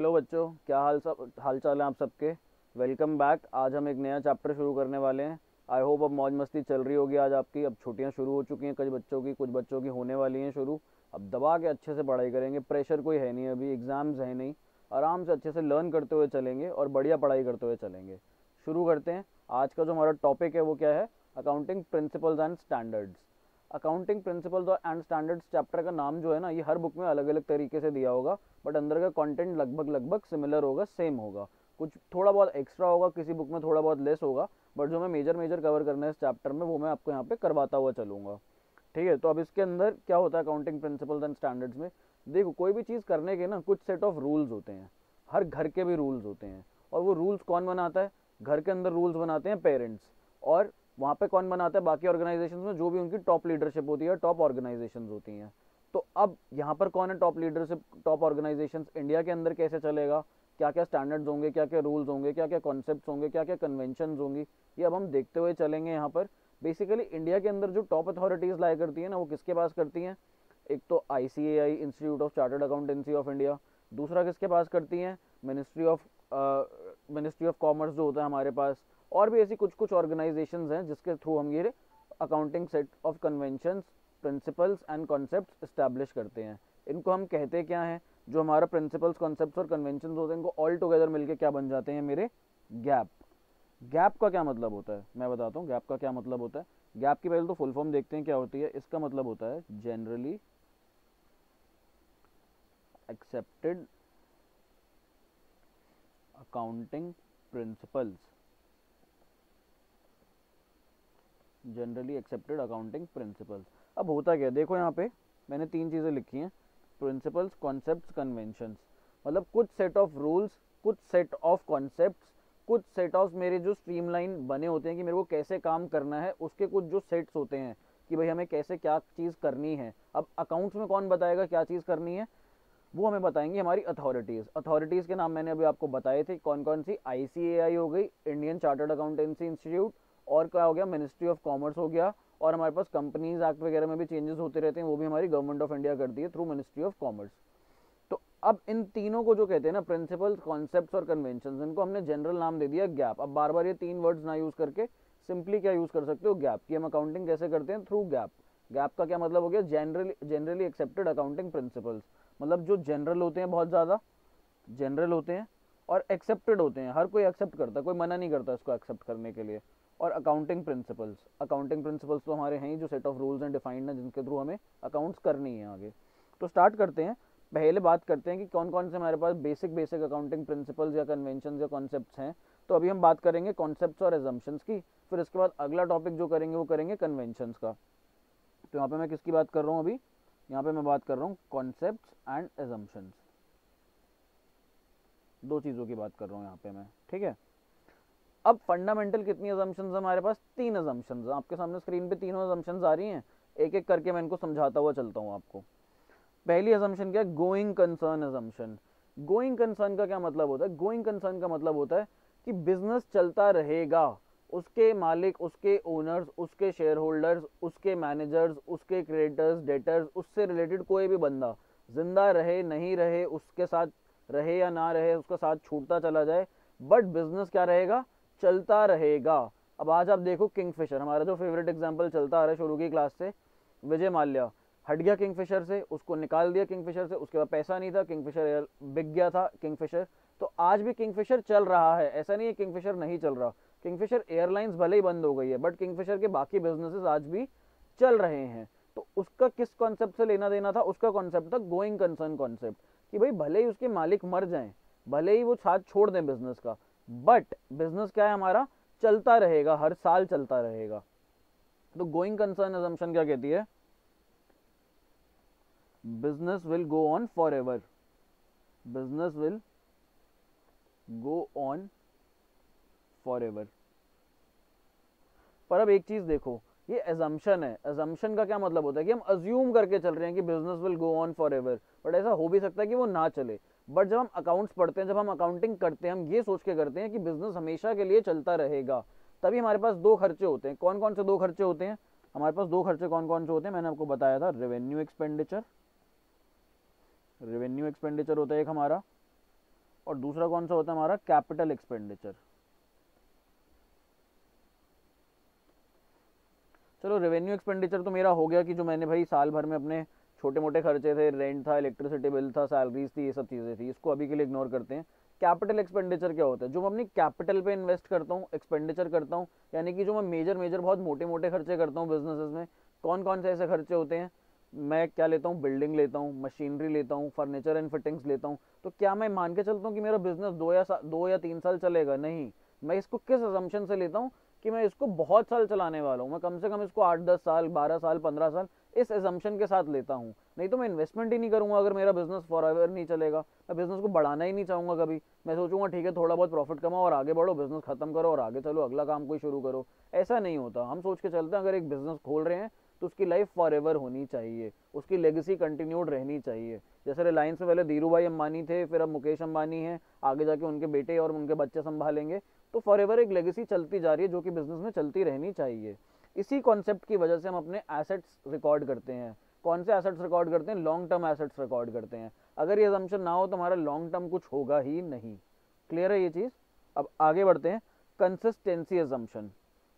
Hello बच्चों, क्या हाल सब हाल चाल है आप सबके? वेलकम बैक आज हम एक नया चैप्टर शुरू करने वाले हैं। आई होप अब मौज मस्ती चल रही होगी आज आपकी। अब छुट्टियाँ शुरू हो चुकी हैं कुछ बच्चों की, कुछ बच्चों की होने वाली हैं शुरू। अब दबा के अच्छे से पढ़ाई करेंगे। प्रेशर कोई है नहीं अभी एग्ज़ाम्स है नहीं। आराम से अच्छे से लर्न करते हुए चलेंगे और बढ़िया पढ़ाई करते हुए चलेंगे। शुरू करते हैं। आज का जो हमारा टॉपिक है वो क्या है? Accounting principles and standards accounting principles और एंड स्टैंडर्ड्स चैप्टर का नाम जो है ना, ये हर बुक में अलग अलग तरीके से दिया होगा बट अंदर का कंटेंट लगभग लगभग सिमिलर होगा सेम होगा। कुछ थोड़ा बहुत एक्स्ट्रा होगा, किसी बुक में थोड़ा बहुत लेस होगा बट जो मैं मेजर मेजर कवर करना है इस चैप्टर में, वो मैं आपको यहाँ पे करवाता हुआ चलूँगा। ठीक है तो अब इसके अंदर क्या होता है अकाउंटिंग प्रिंसिपल्स एंड स्टैंडर्ड्स में? देखो, कोई भी चीज़ करने के ना कुछ सेट ऑफ़ रूल्स होते हैं, हर घर के भी रूल्स होते हैं, और वो रूल्स कौन बनाता है? घर के अंदर रूल्स बनाते हैं पेरेंट्स और वहाँ पे कौन बनाता है? बाकी ऑर्गेनाइजेशन में जो भी उनकी टॉप लीडरशिप होती है टॉप ऑर्गेनाइजेशन होती हैं। तो अब यहाँ पर कौन है top leadership top organization India के अंदर कैसे चलेगा? क्या क्या स्टैंडर्ड्स होंगे क्या क्या रूल्स होंगे क्या क्या कॉन्सेप्ट होंगे क्या क्या कन्वेंशन होंगी? ये अब हम देखते हुए चलेंगे यहाँ पर। बेसिकली इंडिया के अंदर जो टॉप अथॉरिटीज़ लाया करती है ना, वो किसके पास करती हैं? एक तो I C I institute of chartered accountancy of India दूसरा किसके पास करती हैं? Ministry of ministry of commerce जो होता है हमारे पास, और भी ऐसी कुछ कुछ ऑर्गेनाइजेशन हैं जिसके थ्रू हम ये accounting set of convention principles and concept establish करते हैं। इनको हम कहते क्या हैं? जो हमारा प्रिंसिपल्स कॉन्सेप्ट और कन्वेंशन होते हैं, इनको ऑल टुगेदर मिलके क्या बन जाते हैं मेरे? गैप गैप का क्या मतलब होता है? मैं बताता हूँ गैप का क्या मतलब होता है? गैप की पहले तो फुल फॉर्म देखते हैं क्या होती है। इसका मतलब होता है generally accepted accounting principles generally accepted accounting principles अब होता क्या देखो यहाँ पे मैंने तीन चीज़ें लिखी हैं। प्रिंसिपल्स कॉन्सेप्ट कन्वेंशंस मतलब कुछ सेट ऑफ़ रूल्स कुछ सेट ऑफ़ कॉन्सेप्ट कुछ सेट ऑफ़ मेरे जो स्ट्रीमलाइन बने होते हैं कि मेरे को कैसे काम करना है, उसके कुछ जो सेट्स होते हैं कि भाई हमें कैसे क्या चीज़ करनी है। अब अकाउंट्स में कौन बताएगा क्या चीज़ करनी है? वो हमें बताएँगे हमारी अथॉरिटीज़ अथॉरिटीज़ के नाम मैंने अभी आपको बताए थे कौन कौन सी आई हो गई इंडियन चार्टर्ड अकाउंटेंसी इंस्टीट्यूट और क्या हो गया? मिनिस्ट्री ऑफ़ कॉमर्स हो गया, और हमारे पास कंपनीज़ एक्ट वगैरह में भी चेंजेस होते रहते हैं, वो भी हमारी गवर्नमेंट ऑफ़ इंडिया करती है थ्रू मिनिस्ट्री ऑफ़ कॉमर्स तो अब इन तीनों को जो कहते हैं ना प्रिंसिपल्स कॉन्सेप्ट और कन्वेंशन इनको हमने जनरल नाम दे दिया गैप अब बार बार ये तीन वर्ड्स ना यूज़ करके सिंपली क्या यूज़ कर सकते हो? गैप की हम अकाउंटिंग कैसे करते हैं? थ्रू गैप गैप का क्या मतलब हो गया? Generally generally accepted accounting principles मतलब जो जनरल होते हैं बहुत ज़्यादा जनरल होते हैं और एक्सेप्टेड होते हैं। हर कोई एक्सेप्ट करता है कोई मना नहीं करता इसको एक्सेप्ट करने के लिए। और अकाउंटिंग प्रिंसिपल्स अकाउंटिंग प्रिंसिपल्स तो हमारे हैं ही जो set of rules and defined हैं जिनके थ्रू हमें अकाउंट्स करनी है आगे। तो स्टार्ट करते हैं। पहले बात करते हैं कि कौन कौन से हमारे पास बेसिक बेसिक अकाउंटिंग प्रिंसिपल्स या कन्वेंशन या कॉन्सेप्ट्स हैं। तो अभी हम बात करेंगे कॉन्सेप्ट्स और एजम्पन्स की। फिर इसके बाद अगला टॉपिक जो करेंगे वो करेंगे कन्वेंशन का। तो यहाँ पे मैं किसकी बात कर रहा हूँ अभी? यहाँ पे मैं बात कर रहा हूँ कॉन्सेप्ट एंड एजम्पन्स दो चीज़ों की बात कर रहा हूँ यहाँ पे मैं, ठीक है? अब फंडामेंटल कितनी अजम्पन्स हमारे पास? तीन अजम्पन्स आपके सामने स्क्रीन पे तीनों अजम्पन्स आ रही हैं। एक एक करके मैं इनको समझाता हुआ चलता हूँ आपको। पहली एजम्पन क्या है? Going concern assumption going concern का क्या मतलब होता है? गोइंग कंसर्न का मतलब होता है कि बिज़नेस चलता रहेगा। उसके मालिक, उसके ओनर्स उसके शेयर होल्डर्स उसके मैनेजर्स उसके क्रिएटर्स डेटर्स उससे रिलेटेड कोई भी बंदा ज़िंदा रहे, नहीं रहे, उसके साथ रहे या ना रहे, उसका साथ छूटता चला जाए बट बिज़नेस क्या रहेगा? चलता रहेगा। अब आज आप देखो किंगफिशर हमारा जो फेवरेट एग्ज़ाम्पल चलता आ रहा है शुरू की क्लास से, विजय माल्या। हट गया किंगफिशर से, उसको निकाल दिया किंगफिशर से, उसके बाद पैसा नहीं था किंगफिशर बिक गया था किंगफिशर तो आज भी किंगफिशर चल रहा है। ऐसा नहीं है किंगफिशर नहीं चल रहा। किंगफिशर एयरलाइंस भले ही बंद हो गई है बट किंगफिशर के बाकी बिजनेसेस आज भी चल रहे हैं। तो उसका किस कॉन्सेप्ट से लेना देना था? उसका कॉन्सेप्ट था गोइंग कंसर्न कॉन्सेप्ट कि भाई भले ही उसके मालिक मर जाएँ, भले ही वो साथ छोड़ दें बिज़नेस का बट बिज़नेस क्या है हमारा? चलता रहेगा, हर साल चलता रहेगा। तो गोइंग कंसर्न एजम्पन क्या कहती है? Business will go on forever business will go on forever पर अब एक चीज़ देखो, ये एजम्पन है। एजम्पन का क्या मतलब होता है कि हम अज्यूम करके चल रहे हैं कि business will go on forever but ऐसा हो भी सकता है कि वो ना चले। बट जब हम अकाउंट्स पढ़ते हैं, जब हम अकाउंटिंग करते हैं, हम ये सोच के करते हैं कि बिज़नेस हमेशा के लिए चलता रहेगा। तभी हमारे पास दो खर्चे होते हैं। कौन कौन से दो खर्चे होते हैं? हमारे पास दो खर्चे कौन कौन से होते हैं? मैंने आपको बताया था रेवेन्यू एक्सपेंडिचर रेवेन्यू एक्सपेंडिचर होता है एक हमारा। और दूसरा कौन सा होता है हमारा? कैपिटल एक्सपेंडिचर चलो रेवेन्यू एक्सपेंडिचर तो मेरा हो गया कि जो मैंने भाई साल भर में अपने छोटे मोटे खर्चे थे रेंट था इलेक्ट्रिसिटी बिल था सैलरीज थी, ये सब चीज़ें थी, इसको अभी के लिए इग्नोर करते हैं। कैपिटल एक्सपेंडिचर क्या होता है? जो मैं अपनी कैपिटल पे इन्वेस्ट करता हूँ एक्सपेंडिचर करता हूँ, यानी कि जो मैं मेजर मेजर बहुत मोटे मोटे खर्चे करता हूँ बिजनेसेस में कौन कौन से ऐसे खर्चे होते हैं? मैं क्या लेता हूँ? बिल्डिंग लेता हूँ, मशीनरी लेता हूँ, फर्नीचर एंड फिटिंग्स लेता हूँ। तो क्या मैं मान के चलता हूँ कि मेरा बिज़नेस दो या दो या तीन साल चलेगा? नहीं। मैं इसको किस असम्पशन से लेता हूँ कि मैं इसको बहुत साल चलाने वाला हूँ? मैं कम से कम इसको आठ, दस साल, बारह साल, पंद्रह साल इस एजम्पन के साथ लेता हूँ। नहीं तो मैं इन्वेस्टमेंट ही नहीं करूँगा अगर मेरा बिज़नेस फॉर एवर नहीं चलेगा। मैं बिज़नेस को बढ़ाना ही नहीं चाहूँगा कभी। मैं सोचूँगा, ठीक है, थोड़ा बहुत प्रॉफिट कमाओ और आगे बढ़ो बिज़नेस खत्म करो और आगे चलो, अगला काम कोई शुरू करो। ऐसा नहीं होता। हम सोच के चलते हैं, अगर एक बिज़नेस खोल रहे हैं तो उसकी लाइफ फॉर एवर होनी चाहिए। उसकी लेगेसी कंटिन्यूड रहनी चाहिए। जैसे रिलायंस में पहले धीरू भाई अम्बानी थे, फिर अब मुकेश अम्बानी हैं। आगे जाके उनके बेटे और उनके बच्चे संभालेंगे। तो फॉर एवर एक लेगेसी चलती जा रही है, जो कि बिज़नेस में चलती रहनी चाहिए। इसी कॉन्सेप्ट की वजह से हम अपने एसेट्स रिकॉर्ड करते हैं। कौन से एसेट्स रिकॉर्ड करते हैं? लॉन्ग टर्म एसेट्स रिकॉर्ड करते हैं। अगर ये एजम्पन ना हो तो हमारा लॉन्ग टर्म कुछ होगा ही नहीं। क्लियर है ये चीज़? अब आगे बढ़ते हैं। कंसिस्टेंसी एजम्पन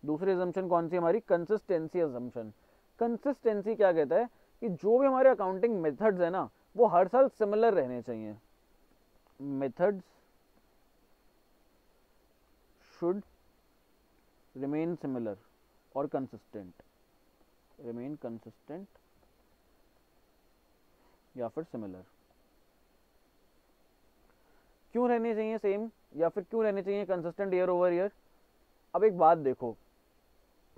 दूसरी एजम्पन कौन सी हमारी? कंसिस्टेंसी एजम्पन कंसिस्टेंसी क्या कहता है कि जो भी हमारे अकाउंटिंग मेथड्स है ना, वो हर साल सिमिलर रहने चाहिए। मेथड्स शुड रिमेन सिमिलर और कंसिस्टेंट रिमेन कंसिस्टेंट या फिर सिमिलर क्यों रहने चाहिए सेम या फिर क्यों रहने चाहिए कंसिस्टेंट ईयर ओवर ईयर अब एक बात देखो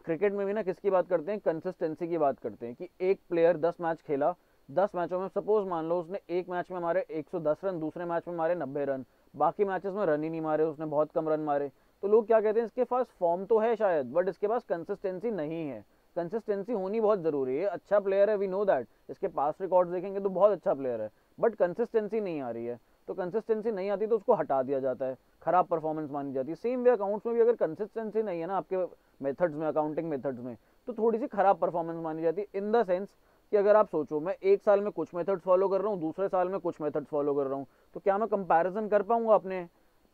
क्रिकेट में भी ना किसकी बात करते हैं? कंसिस्टेंसी की बात करते हैं कि एक प्लेयर दस मैच खेला, दस मैचों में सपोज़ मान लो उसने एक मैच में मारे 110 रन, दूसरे मैच में मारे 90 रन, बाकी मैचेस में रन ही नहीं मारे उसने, बहुत कम रन मारे। तो लोग क्या कहते हैं, इसके पास फॉर्म तो है शायद बट इसके पास कंसिस्टेंसी नहीं है। कंसिस्टेंसी होनी बहुत ज़रूरी है। अच्छा प्लेयर है वी नो दैट इसके पास रिकॉर्ड देखेंगे तो बहुत अच्छा प्लेयर है बट कंसिस्टेंसी नहीं आ रही है। तो कंसिस्टेंसी नहीं आती तो उसको हटा दिया जाता है। खराब परफॉर्मेंस मानी जाती है। सेम वे अकाउंट्स में भी अगर कंसिस्टेंसी नहीं है ना आपके मेथड्स में अकाउंटिंग मेथड्स में तो थोड़ी सी खराब परफॉर्मेंस मानी जाती है। इन द सेंस कि अगर आप सोचो, मैं एक साल में कुछ मेथड्स फॉलो कर रहा हूँ, दूसरे साल में कुछ मेथड्स फॉलो कर रहा हूँ तो क्या मैं कंपैरिजन कर पाऊँगा अपने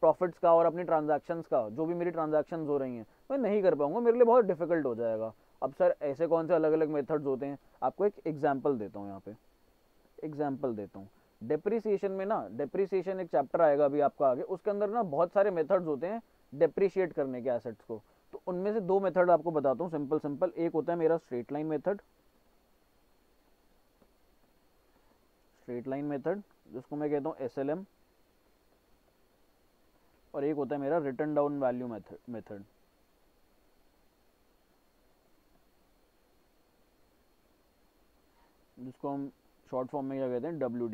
प्रॉफिट्स का और अपनी ट्रांजैक्शंस का? जो भी मेरी ट्रांजैक्शंस हो रही हैं, मैं नहीं कर पाऊँगा, मेरे लिए बहुत डिफ़िकल्ट हो जाएगा। अब सर, ऐसे कौन से अलग अलग मेथड्स होते हैं? आपको एक एग्ज़ाम्पल देता हूँ यहाँ पे। एग्ज़ाम्पल देता हूँ। डेप्रिसिएशन में ना डेप्रिसिएशन एक चैप्टर आएगा अभी आपका आगे, उसके अंदर ना बहुत सारे मेथड्स होते हैं डेप्रिशिएट करने के एसेट्स को। तो उनमें से दो मेथड आपको बताता हूँ सिंपल सिंपल एक होता है मेरा straight line method straight line method जिसको मैं कहता हूँ एस और एक होता है मेरा written down value method method जिसको हम शॉर्ट फॉर्म में क्या कहते हैं? डब्ल्यू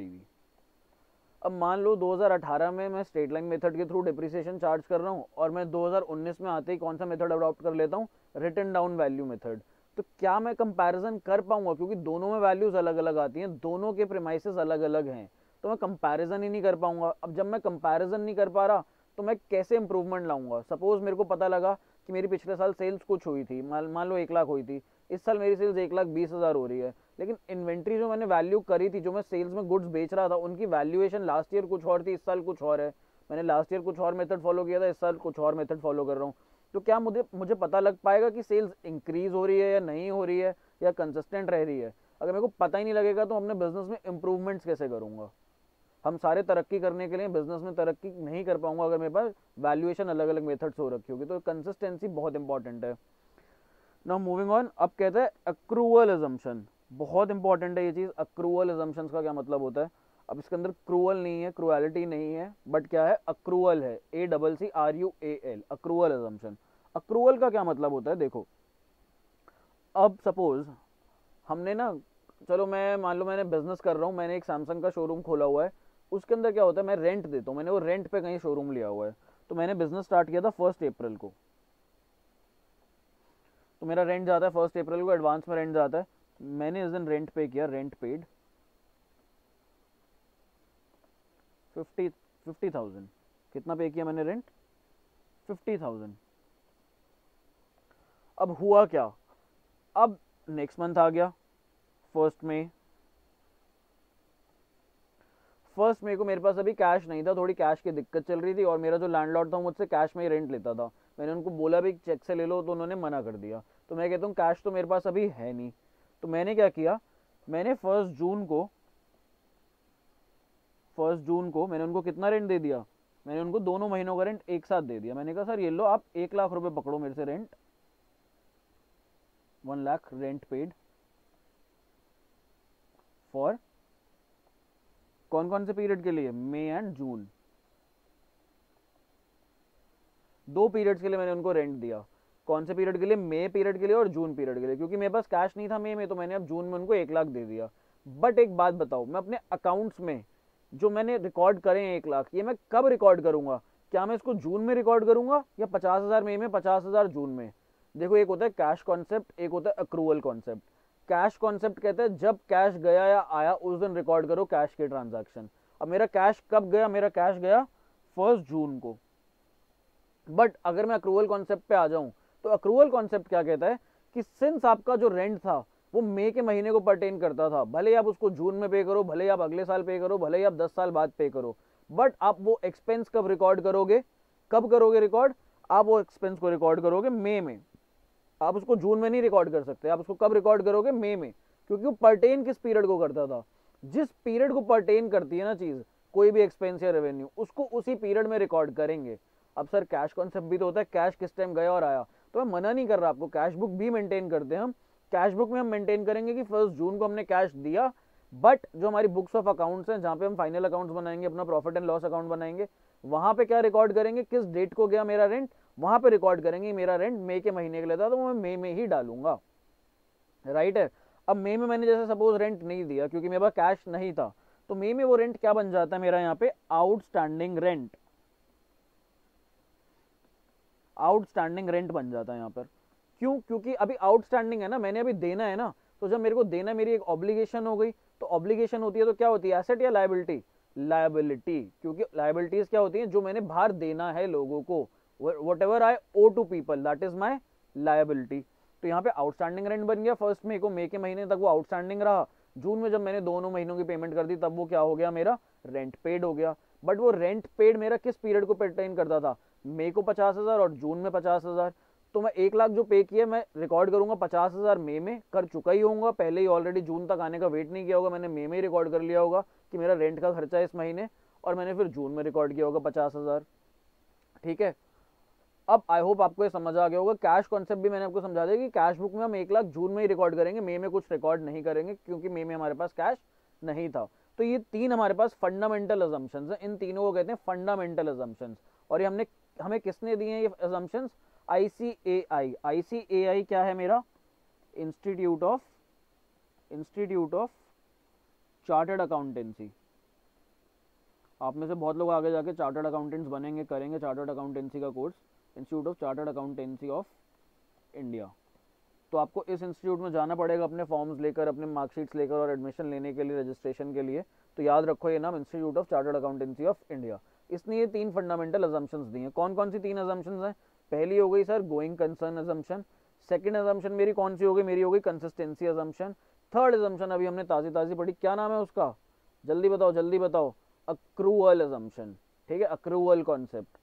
अब मान लो 2018 में मैं स्टेट लाइन मेथड के थ्रू डिप्रिसिएशन चार्ज कर रहा हूँ और मैं 2019 में आते ही कौन सा मेथड अडॉप्ट कर लेता हूँ? रिटर्न डाउन वैल्यू मेथड तो क्या मैं कंपैरिजन कर पाऊँगा? क्योंकि दोनों में वैल्यूज़ अलग अलग आती हैं, दोनों के प्रेमाइसेस अलग अलग हैं तो मैं कंपैरिजन ही नहीं कर पाऊँगा। अब जब मैं कंपैरिजन नहीं कर पा रहा तो मैं कैसे इंप्रूवमेंट लाऊँगा? सपोज़ मेरे को पता लगा कि मेरी पिछले साल सेल्स कुछ हुई थी, मान लो एक लाख हुई थी, इस साल मेरी सेल्स एक लाख बीस हज़ार हो रही है। लेकिन इन्वेंट्री जो मैंने वैल्यू करी थी, जो मैं सेल्स में गुड्स बेच रहा था, उनकी वैल्यूएशन लास्ट ईयर कुछ और थी, इस साल कुछ और है। मैंने लास्ट ईयर कुछ और मेथड फॉलो किया था, इस साल कुछ और मेथड फॉलो कर रहा हूँ। तो क्या मुझे मुझे पता लग पाएगा कि सेल्स इंक्रीज हो रही है या नहीं हो रही है, या कंसिस्टेंट रह रही है? अगर मेरे को पता ही नहीं लगेगा तो अपने बिज़नेस में इंप्रूवमेंट्स कैसे करूँगा? हम सारे तरक्की करने के लिए बिज़नेस में तरक्की नहीं कर पाऊँगा अगर मेरे पास वैल्यूएशन अलग अलग मेथड्स हो रखी होगी तो कंसिस्टेंसी बहुत इंपॉर्टेंट है। नाउ मूविंग ऑन अब कहते हैं अक्रूवल एजम्पन बहुत इंपॉर्टेंट है ये चीज़। अक्रूवल एजम्पन का क्या मतलब होता है? अब इसके अंदर क्रूअल नहीं है क्रुएलिटी नहीं है बट क्या है? अक्रूवल है। A double C R U A L accrual assumption accrual का क्या मतलब होता है? देखो। अब सपोज़ हमने ना, चलो मैं, मान लो मैंने बिज़नेस कर रहा हूँ, मैंने एक सैमसंग का शोरूम खोला हुआ है। उसके अंदर क्या होता है? मैं रेंट देता हूँ। मैंने वो रेंट पे कहीं शोरूम लिया हुआ है। तो मैंने बिज़नेस स्टार्ट किया था फ़र्स्ट अप्रैल को। तो मेरा रेंट जाता है फ़र्स्ट अप्रैल को एडवांस में रेंट जाता है। मैंने इस दिन रेंट पे किया rent paid fifty fifty thousand कितना पे किया मैंने रेंट फिफ्टी थाउज़ेंड अब हुआ क्या? अब नेक्स्ट मंथ आ गया फ़र्स्ट में फ़र्स्ट मेरे को मेरे पास अभी कैश नहीं था, थोड़ी कैश की दिक्कत चल रही थी और मेरा जो लैंडलॉर्ड था मुझसे कैश में ही रेंट लेता था. मैंने उनको बोला भी चेक से ले लो तो उन्होंने मना कर दिया. तो मैं कहता हूँ कैश तो मेरे पास अभी है नहीं. तो मैंने क्या किया? मैंने फ़र्स्ट जून को फ़र्स्ट जून को मैंने उनको कितना रेंट दे दिया? मैंने उनको दोनों महीनों का रेंट एक साथ दे दिया। मैंने कहा, सर, ये लो, आप एक लाख रुपए पकड़ो मेरे से rent one lakh rent paid for कौन कौन से पीरियड के लिए? मई एंड जून दो पीरियड्स के लिए मैंने उनको रेंट दिया। कौन से पीरियड के लिए? मई पीरियड के लिए और जून पीरियड के लिए, क्योंकि मेरे पास कैश नहीं था मई में तो मैंने अब जून में उनको एक लाख दे दिया। बट एक बात बताओ, मैं अपने अकाउंट्स में जो मैंने रिकॉर्ड करे हैं एक लाख, ये मैं कब रिकॉर्ड करूँगा? क्या मैं इसको जून में रिकॉर्ड करूँगा या पचास हज़ार मई में, पचास हज़ार जून में? देखो, एक होता है कैश कॉन्सेप्ट एक होता है अक्रूवल कॉन्सेप्ट कैश कॉन्सेप्ट कहते हैं, जब कैश गया या आया, उस दिन रिकॉर्ड करो कैश के ट्रांजैक्शन अब मेरा कैश कब गया? मेरा कैश गया फ़र्स्ट जून को। बट अगर मैं अक्रूवल कॉन्सेप्ट पे आ जाऊँ तो अक्रूवल कॉन्सेप्ट क्या कहता है कि सिंस आपका जो रेंट था, वो मई के महीने को परटेन करता था। भले आप उसको जून में पे करो, भले आप अगले साल पे करो, भले आप दस साल बाद पे करो बट आप वो एक्सपेंस कब रिकॉर्ड करोगे? कब करोगे रिकॉर्ड आप वो एक्सपेंस को रिकॉर्ड करोगे मई में। आप उसको जून में नहीं रिकॉर्ड कर सकते। आप उसको कब रिकॉर्ड करोगे? मई में। क्योंकि वो परटेन किस पीरियड को करता था? जिस पीरियड को परटेन करती है ना चीज़, कोई भी एक्सपेंस या रेवेन्यू उसको उसी पीरियड में रिकॉर्ड करेंगे। अब सर कैश कॉन्सेप्ट भी तो होता है कैश किस टाइम गया और आया? तो मैं मना नहीं कर रहा, आपको कैश बुक भी मेंटेन करते हैं हम। कैश बुक में हम मेंटेन करेंगे कि फ़र्स्ट जून को हमने कैश दिया बट जो हमारी बुक्स ऑफ़ अकाउंट्स हैं, जहाँ पे हम फाइनल अकाउंट्स बनाएँगे, अपना प्रॉफिट एंड लॉस अकाउंट बनाएँगे, वहाँ पे क्या रिकॉर्ड करेंगे, किस डेट को गया मेरा रेंट वहाँ पे रिकॉर्ड करेंगे मेरा रेंट मई के महीने के लिए था तो मैं मई में ही डालूँगा। राइट है? अब मई में मैंने जैसे सपोज़ रेंट नहीं दिया, क्योंकि मेरे पास कैश नहीं था तो मई में वो रेंट क्या बन जाता है मेरा यहाँ पे? आउटस्टैंडिंग रेंट आउटस्टैंडिंग रेंट बन जाता है यहाँ पर। क्यों? क्योंकि अभी आउटस्टैंडिंग है ना, मैंने अभी देना है ना तो जब मेरे को देना, मेरी एक ऑब्लिगेशन हो गई तो ऑब्लिगेशन होती है तो क्या होती है? एसेट या लाइबिलिटी लाइबिलिटी क्योंकि लाइबिलिटीज क्या होती है? जो मैंने बाहर देना है लोगों को whatever I owe to people that is my liability तो यहाँ पे आउटस्टैंडिंग रेंट बन गया फ़र्स्ट मे, को मे के महीने तक वो आउटस्टैंडिंग रहा। जून में जब मैंने दोनों महीनों की पेमेंट कर दी, तब वो क्या हो गया? मेरा रेंट पेड हो गया। बट वो रेंट पेड मेरा किस पीरियड को पेटेन करता था? मे को पचास हज़ार और जून में पचास हज़ार। तो मैं एक लाख जो पे किया मैं रिकॉर्ड करूँगा पचास हज़ार मे में। कर चुका ही होऊँगा, पहले ही ऑलरेडी जून तक आने का वेट नहीं किया होगा, मैंने मे में ही रिकॉर्ड कर लिया होगा कि मेरा रेंट का खर्चा है इस महीने, और मैंने फिर जून में रिकॉर्ड किया होगा पचास ठीक है? अब आई होप आपको ये समझ आ गया होगा। कैश कॉन्सेप्ट भी मैंने आपको समझा दिया कि कैश बुक में हम एक लाख जून में ही रिकॉर्ड करेंगे मे में कुछ रिकॉर्ड नहीं करेंगे, क्योंकि मे में हमारे पास कैश नहीं था। तो ये तीन हमारे पास फंडामेंटल अजम्पन है। इन तीनों को कहते हैं फंडामेंटल अजम्पन और ये हमने हमें किसने दिए हैं ये अजम्पन आईसीएआई आईसीएआई क्या है मेरा? Institute of institute of chartered accountancy आप में से बहुत लोग आगे जाके चार्टर्ड अकाउंटेंट्स बनेंगे, करेंगे चार्टर्ड अकाउंटेंसी का course institute of chartered accountancy of India तो आपको इस इंस्टीट्यूट में जाना पड़ेगा अपने फॉर्म्स लेकर, अपने मार्कशीट्स लेकर और एडमिशन लेने के लिए रजिस्ट्रेशन के लिए. तो याद रखो ये नाम institute of chartered accountancy of India इसने ये तीन फंडामेंटल अजम्पन्स दिए कौन कौन सी तीन अजम्पन्स हैं? पहली हो गई sir going concern assumption second assumption मेरी कौन सी हो गई? मेरी हो गई कंसिस्टेंसी अजम्पन थर्ड अजम्पन अभी हमने ताज़ी ताज़ी पढ़ी। क्या नाम है उसका? जल्दी बताओ जल्दी बताओ. अक्रूअल अजम्पन ठीक है? अक्रूअल कॉन्सेप्ट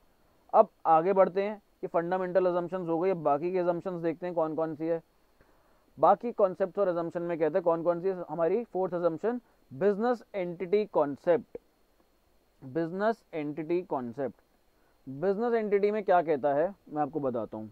अब आगे बढ़ते हैं कि फंडामेंटल अजम्पन हो गई। अब बाकी के अजम्पन देखते हैं कौन कौन सी है। बाकी कॉन्सेप्ट और अजम्पन में कहते हैं कौन कौन सी है? हमारी fourth assumption business entity concept business entity concept. Business entity में क्या कहता है मैं आपको बताता हूँ।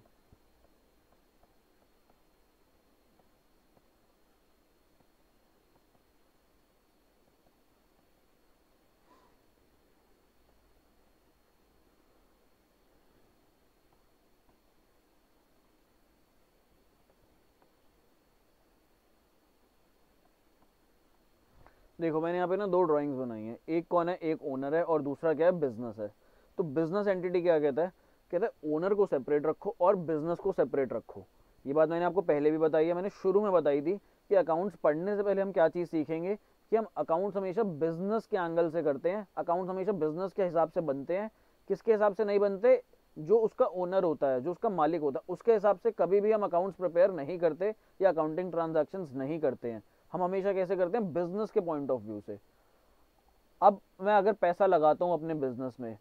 देखो, मैंने यहाँ पे ना दो ड्राइंग्स बनाई हैं। एक कौन है? एक ओनर है और दूसरा क्या है? बिज़नेस है। तो बिज़नेस एंटिटी क्या कहता है? कहता है ओनर को सेपरेट रखो और बिज़नेस को सेपरेट रखो। ये बात मैंने आपको पहले भी बताई है, मैंने शुरू में बताई थी कि अकाउंट्स पढ़ने से पहले हम क्या चीज़ सीखेंगे? कि हम अकाउंट्स हमेशा बिज़नेस के एंगल से करते हैं अकाउंट्स हमेशा बिज़नेस के हिसाब से बनते हैं। किसके हिसाब से नहीं बनते? जो उसका ओनर होता है, जो उसका मालिक होता है, उसके हिसाब से कभी भी हम अकाउंट्स प्रिपेयर नहीं करते या अकाउंटिंग ट्रांजेक्शन नहीं करते हैं। हम हमेशा कैसे करते हैं? बिज़नेस के पॉइंट ऑफ़ व्यू से। अब मैं अगर पैसा लगाता हूँ अपने बिज़नेस में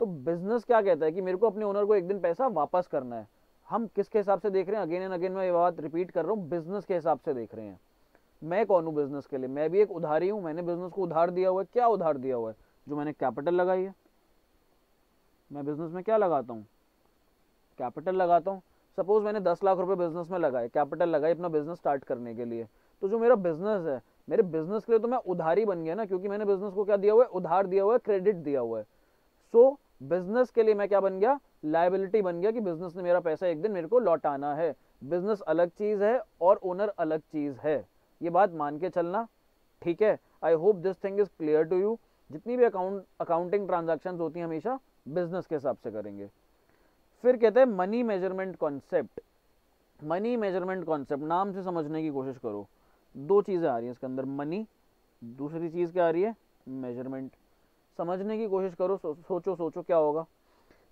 तो बिज़नेस क्या कहता है कि मेरे को अपने ओनर को एक दिन पैसा वापस करना है। हम किसके हिसाब से देख रहे हैं? अगेन एंड अगेन मैं ये बात रिपीट कर रहा हूँ बिज़नेस के हिसाब से देख रहे हैं। मैं कौन हूँ बिज़नेस के लिए? मैं भी एक उधारी हूँ, मैंने बिज़नेस को उधार दिया हुआ है। क्या उधार दिया हुआ है? जो मैंने कैपिटल लगाई है। मैं बिज़नेस में क्या लगाता हूँ? कैपिटल लगाता हूँ। सपोज़ मैंने दस लाख रुपए बिज़नेस में लगाए। कैपिटल लगाई अपना बिज़नेस स्टार्ट करने के लिए। तो जो मेरा बिज़नेस है मेरे बिज़नेस के लिए तो मैं उधारी बन गया ना क्योंकि मैंने बिज़नेस को क्या दिया हुआ है? उधार दिया हुआ है क्रेडिट दिया हुआ है। सो so, बिज़नेस के लिए मैं क्या बन गया? लाइबिलिटी बन गया कि बिज़नेस ने मेरा पैसा एक दिन मेरे को लौटाना है। बिज़नेस अलग चीज़ है और ओनर अलग चीज़ है। ये बात मान के चलना ठीक है? I hope this thing is clear to you जितनी भी अकाउंट अकाउंटिंग ट्रांजेक्शन होती हैं हमेशा बिज़नेस के हिसाब से करेंगे। फिर कहते हैं money measurement concept money measurement concept नाम से समझने की कोशिश करो। दो चीज़ें आ रही हैं इसके अंदर मनी दूसरी चीज़ क्या आ रही है? मेज़रमेंट समझने की कोशिश करो सो, सोचो सोचो क्या होगा।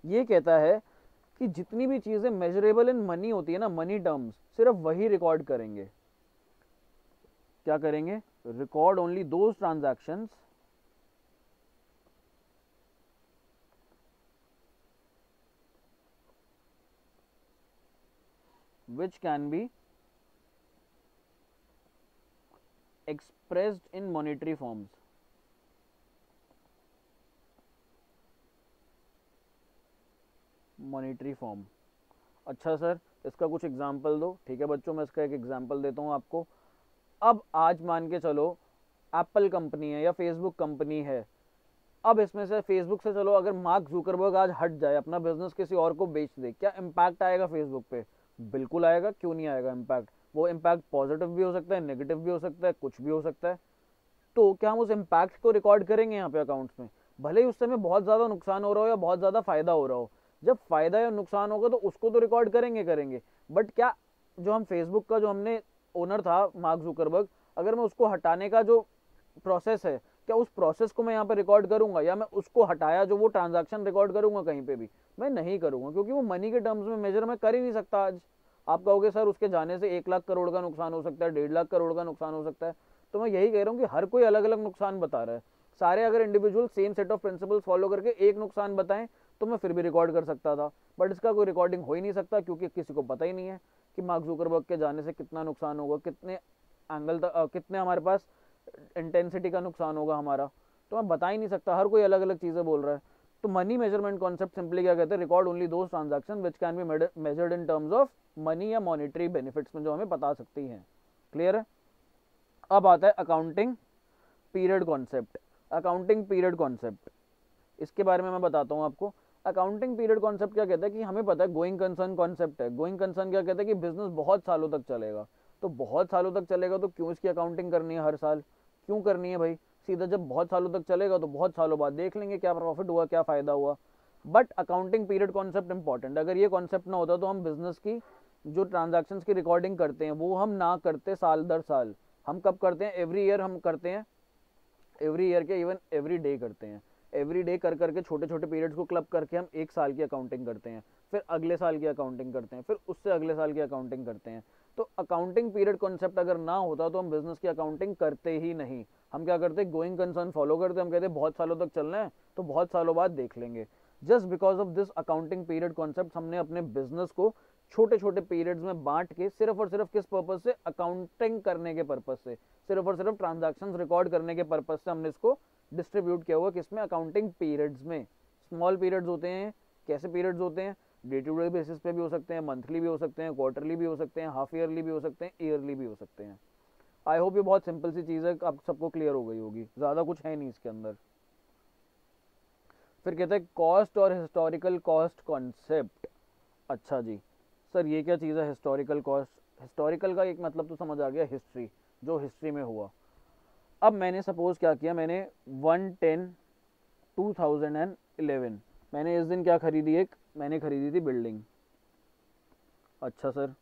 ये कहता है कि जितनी भी चीज़ें मेजरेबल इन मनी होती है ना मनी टर्म्स सिर्फ़ वही रिकॉर्ड करेंगे। क्या करेंगे? Record only those transactions which can be expressed in monetary forms. Monetary form अच्छा सर इसका कुछ एग्ज़ाम्पल दो। ठीक है बच्चों, मैं इसका एक एग्ज़ाम्पल देता हूँ आपको। अब आज मान के चलो एप्पल कंपनी है या फेसबुक कंपनी है। अब इसमें से फेसबुक से चलो, अगर मार्क जुकरबर्ग आज हट जाए, अपना बिज़नेस किसी और को बेच दे, क्या इम्पैक्ट आएगा फेसबुक पे? बिल्कुल आएगा, क्यों नहीं आएगा इम्पैक्ट वो इम्पैक्ट पॉजिटिव भी हो सकता है नेगेटिव भी हो सकता है, कुछ भी हो सकता है। तो क्या हम उस इम्पैक्ट को रिकॉर्ड करेंगे यहाँ पे अकाउंट्स में? भले ही उस समय बहुत ज़्यादा नुकसान हो रहा हो या बहुत ज़्यादा फ़ायदा हो रहा हो। जब फ़ायदा या नुकसान होगा तो उसको तो रिकॉर्ड करेंगे करेंगे। बट क्या जो हम फेसबुक का जो हमने ओनर था मार्क जुकरबर्ग अगर मैं उसको हटाने का जो प्रोसेस है, क्या उस प्रोसेस को मैं यहाँ पर रिकॉर्ड करूँगा या मैं उसको हटाया जो वो ट्रांजैक्शन रिकॉर्ड करूँगा कहीं पे भी? मैं नहीं करूँगा, क्योंकि वो मनी के टर्म्स में मेजर मैं कर ही नहीं सकता आज। आप कहोगे, सर, उसके जाने से एक लाख करोड़ का नुकसान हो सकता है, डेढ़ लाख करोड़ का नुकसान हो सकता है। तो मैं यही कह रहा हूँ कि हर कोई अलग अलग नुकसान बता रहा है। सारे अगर individual same set of principles follow करके एक नुकसान बताएँ तो मैं फिर भी रिकॉर्ड कर सकता था। बट इसका कोई रिकॉर्डिंग हो ही नहीं सकता, क्योंकि किसी को पता ही नहीं है कि मार्क जुकरबर्ग के जाने से कितना नुकसान होगा, कितने एंगल तक कितने हमारे पास इंटेंसिटी का नुकसान होगा हमारा। तो मैं बता ही नहीं सकता, हर कोई अलग अलग चीज़ें बोल रहा है। तो मनी मेज़रमेंट कॉन्सेप्ट सिंपली क्या कहते हैं? Record only those transaction which can be measured in terms of money या मॉनिटरी बेनिफिट्स में जो हमें बता सकती हैं। क्लियर है? अब आता है accounting period concept accounting period concept इसके बारे में मैं बताता हूँ आपको। अकाउंटिंग पीरियड कॉन्सेप्ट क्या कहता है कि हमें पता है गोइंग कंसर्न कॉन्सेप्ट है। गोइंग कंसर्न क्या कहता है कि बिज़नेस बहुत सालों तक चलेगा। तो बहुत सालों तक चलेगा तो क्यों इसकी अकाउंटिंग करनी है हर साल? क्यों करनी है भाई? सीधा जब बहुत सालों तक चलेगा तो बहुत सालों बाद देख लेंगे क्या प्रॉफिट हुआ, क्या फ़ायदा हुआ। But accounting period concept important अगर ये कॉन्सेप्ट ना होता तो हम बिज़नेस की, जो ट्रांजेक्शन की रिकॉर्डिंग करते हैं, वो हम ना करते साल दर साल। हम कब करते हैं? एवरी ईयर हम करते हैं। एवरी ईयर के इवन एवरी डे करते हैं। एवरी डे कर करके छोटे छोटे पीरियड्स को क्लब करके हम एक साल की अकाउंटिंग करते हैं। फिर अगले साल की अकाउंटिंग करते हैं। फिर उससे अगले साल की अकाउंटिंग करते हैं। तो अकाउंटिंग पीरियड कॉन्सेप्ट अगर ना होता तो हम बिज़नेस की अकाउंटिंग करते ही नहीं। हम क्या करते हैं गोइंग कंसर्न फॉलो करते, हम कहते हैं, बहुत सालों तक चलना है तो बहुत सालों बाद देख लेंगे। Just because of this accounting period concept हमने अपने बिज़नेस को छोटे छोटे पीरियड्स में बांट के सिर्फ़ और सिर्फ़ किस पर्पज से? अकाउंटिंग करने के पर्पज से। सिर्फ़ और सिर्फ़ ट्रांजैक्शंस रिकॉर्ड करने के पर्पज से हमने इसको डिस्ट्रीब्यूट किया हुआ, किसमें? अकाउंटिंग पीरियड्स में। स्मॉल पीरियड्स होते हैं, कैसे पीरियड्स होते हैं? डे टू डे बेसिस पे भी हो सकते हैं मंथली भी हो सकते हैं क्वार्टरली भी हो सकते हैं हाफ़ ईयरली भी हो सकते हैं ईयरली भी हो सकते हैं। आई होप ये बहुत सिंपल सी चीज़ है, अब सबको क्लियर हो गई होगी। ज़्यादा कुछ है नहीं इसके अंदर। फिर कहते हैं कॉस्ट और हिस्टोरिकल कॉस्ट कॉन्सेप्ट अच्छा जी। सर, ये क्या चीज़ है हिस्टोरिकल कॉस्ट हिस्टोरिकल का एक मतलब तो समझ आ गया हिस्ट्री जो हिस्ट्री में हुआ। अब मैंने सपोज़ क्या किया, मैंने one ten two thousand and eleven मैंने इस दिन क्या खरीदी एक? मैंने खरीदी थी बिल्डिंग अच्छा सर,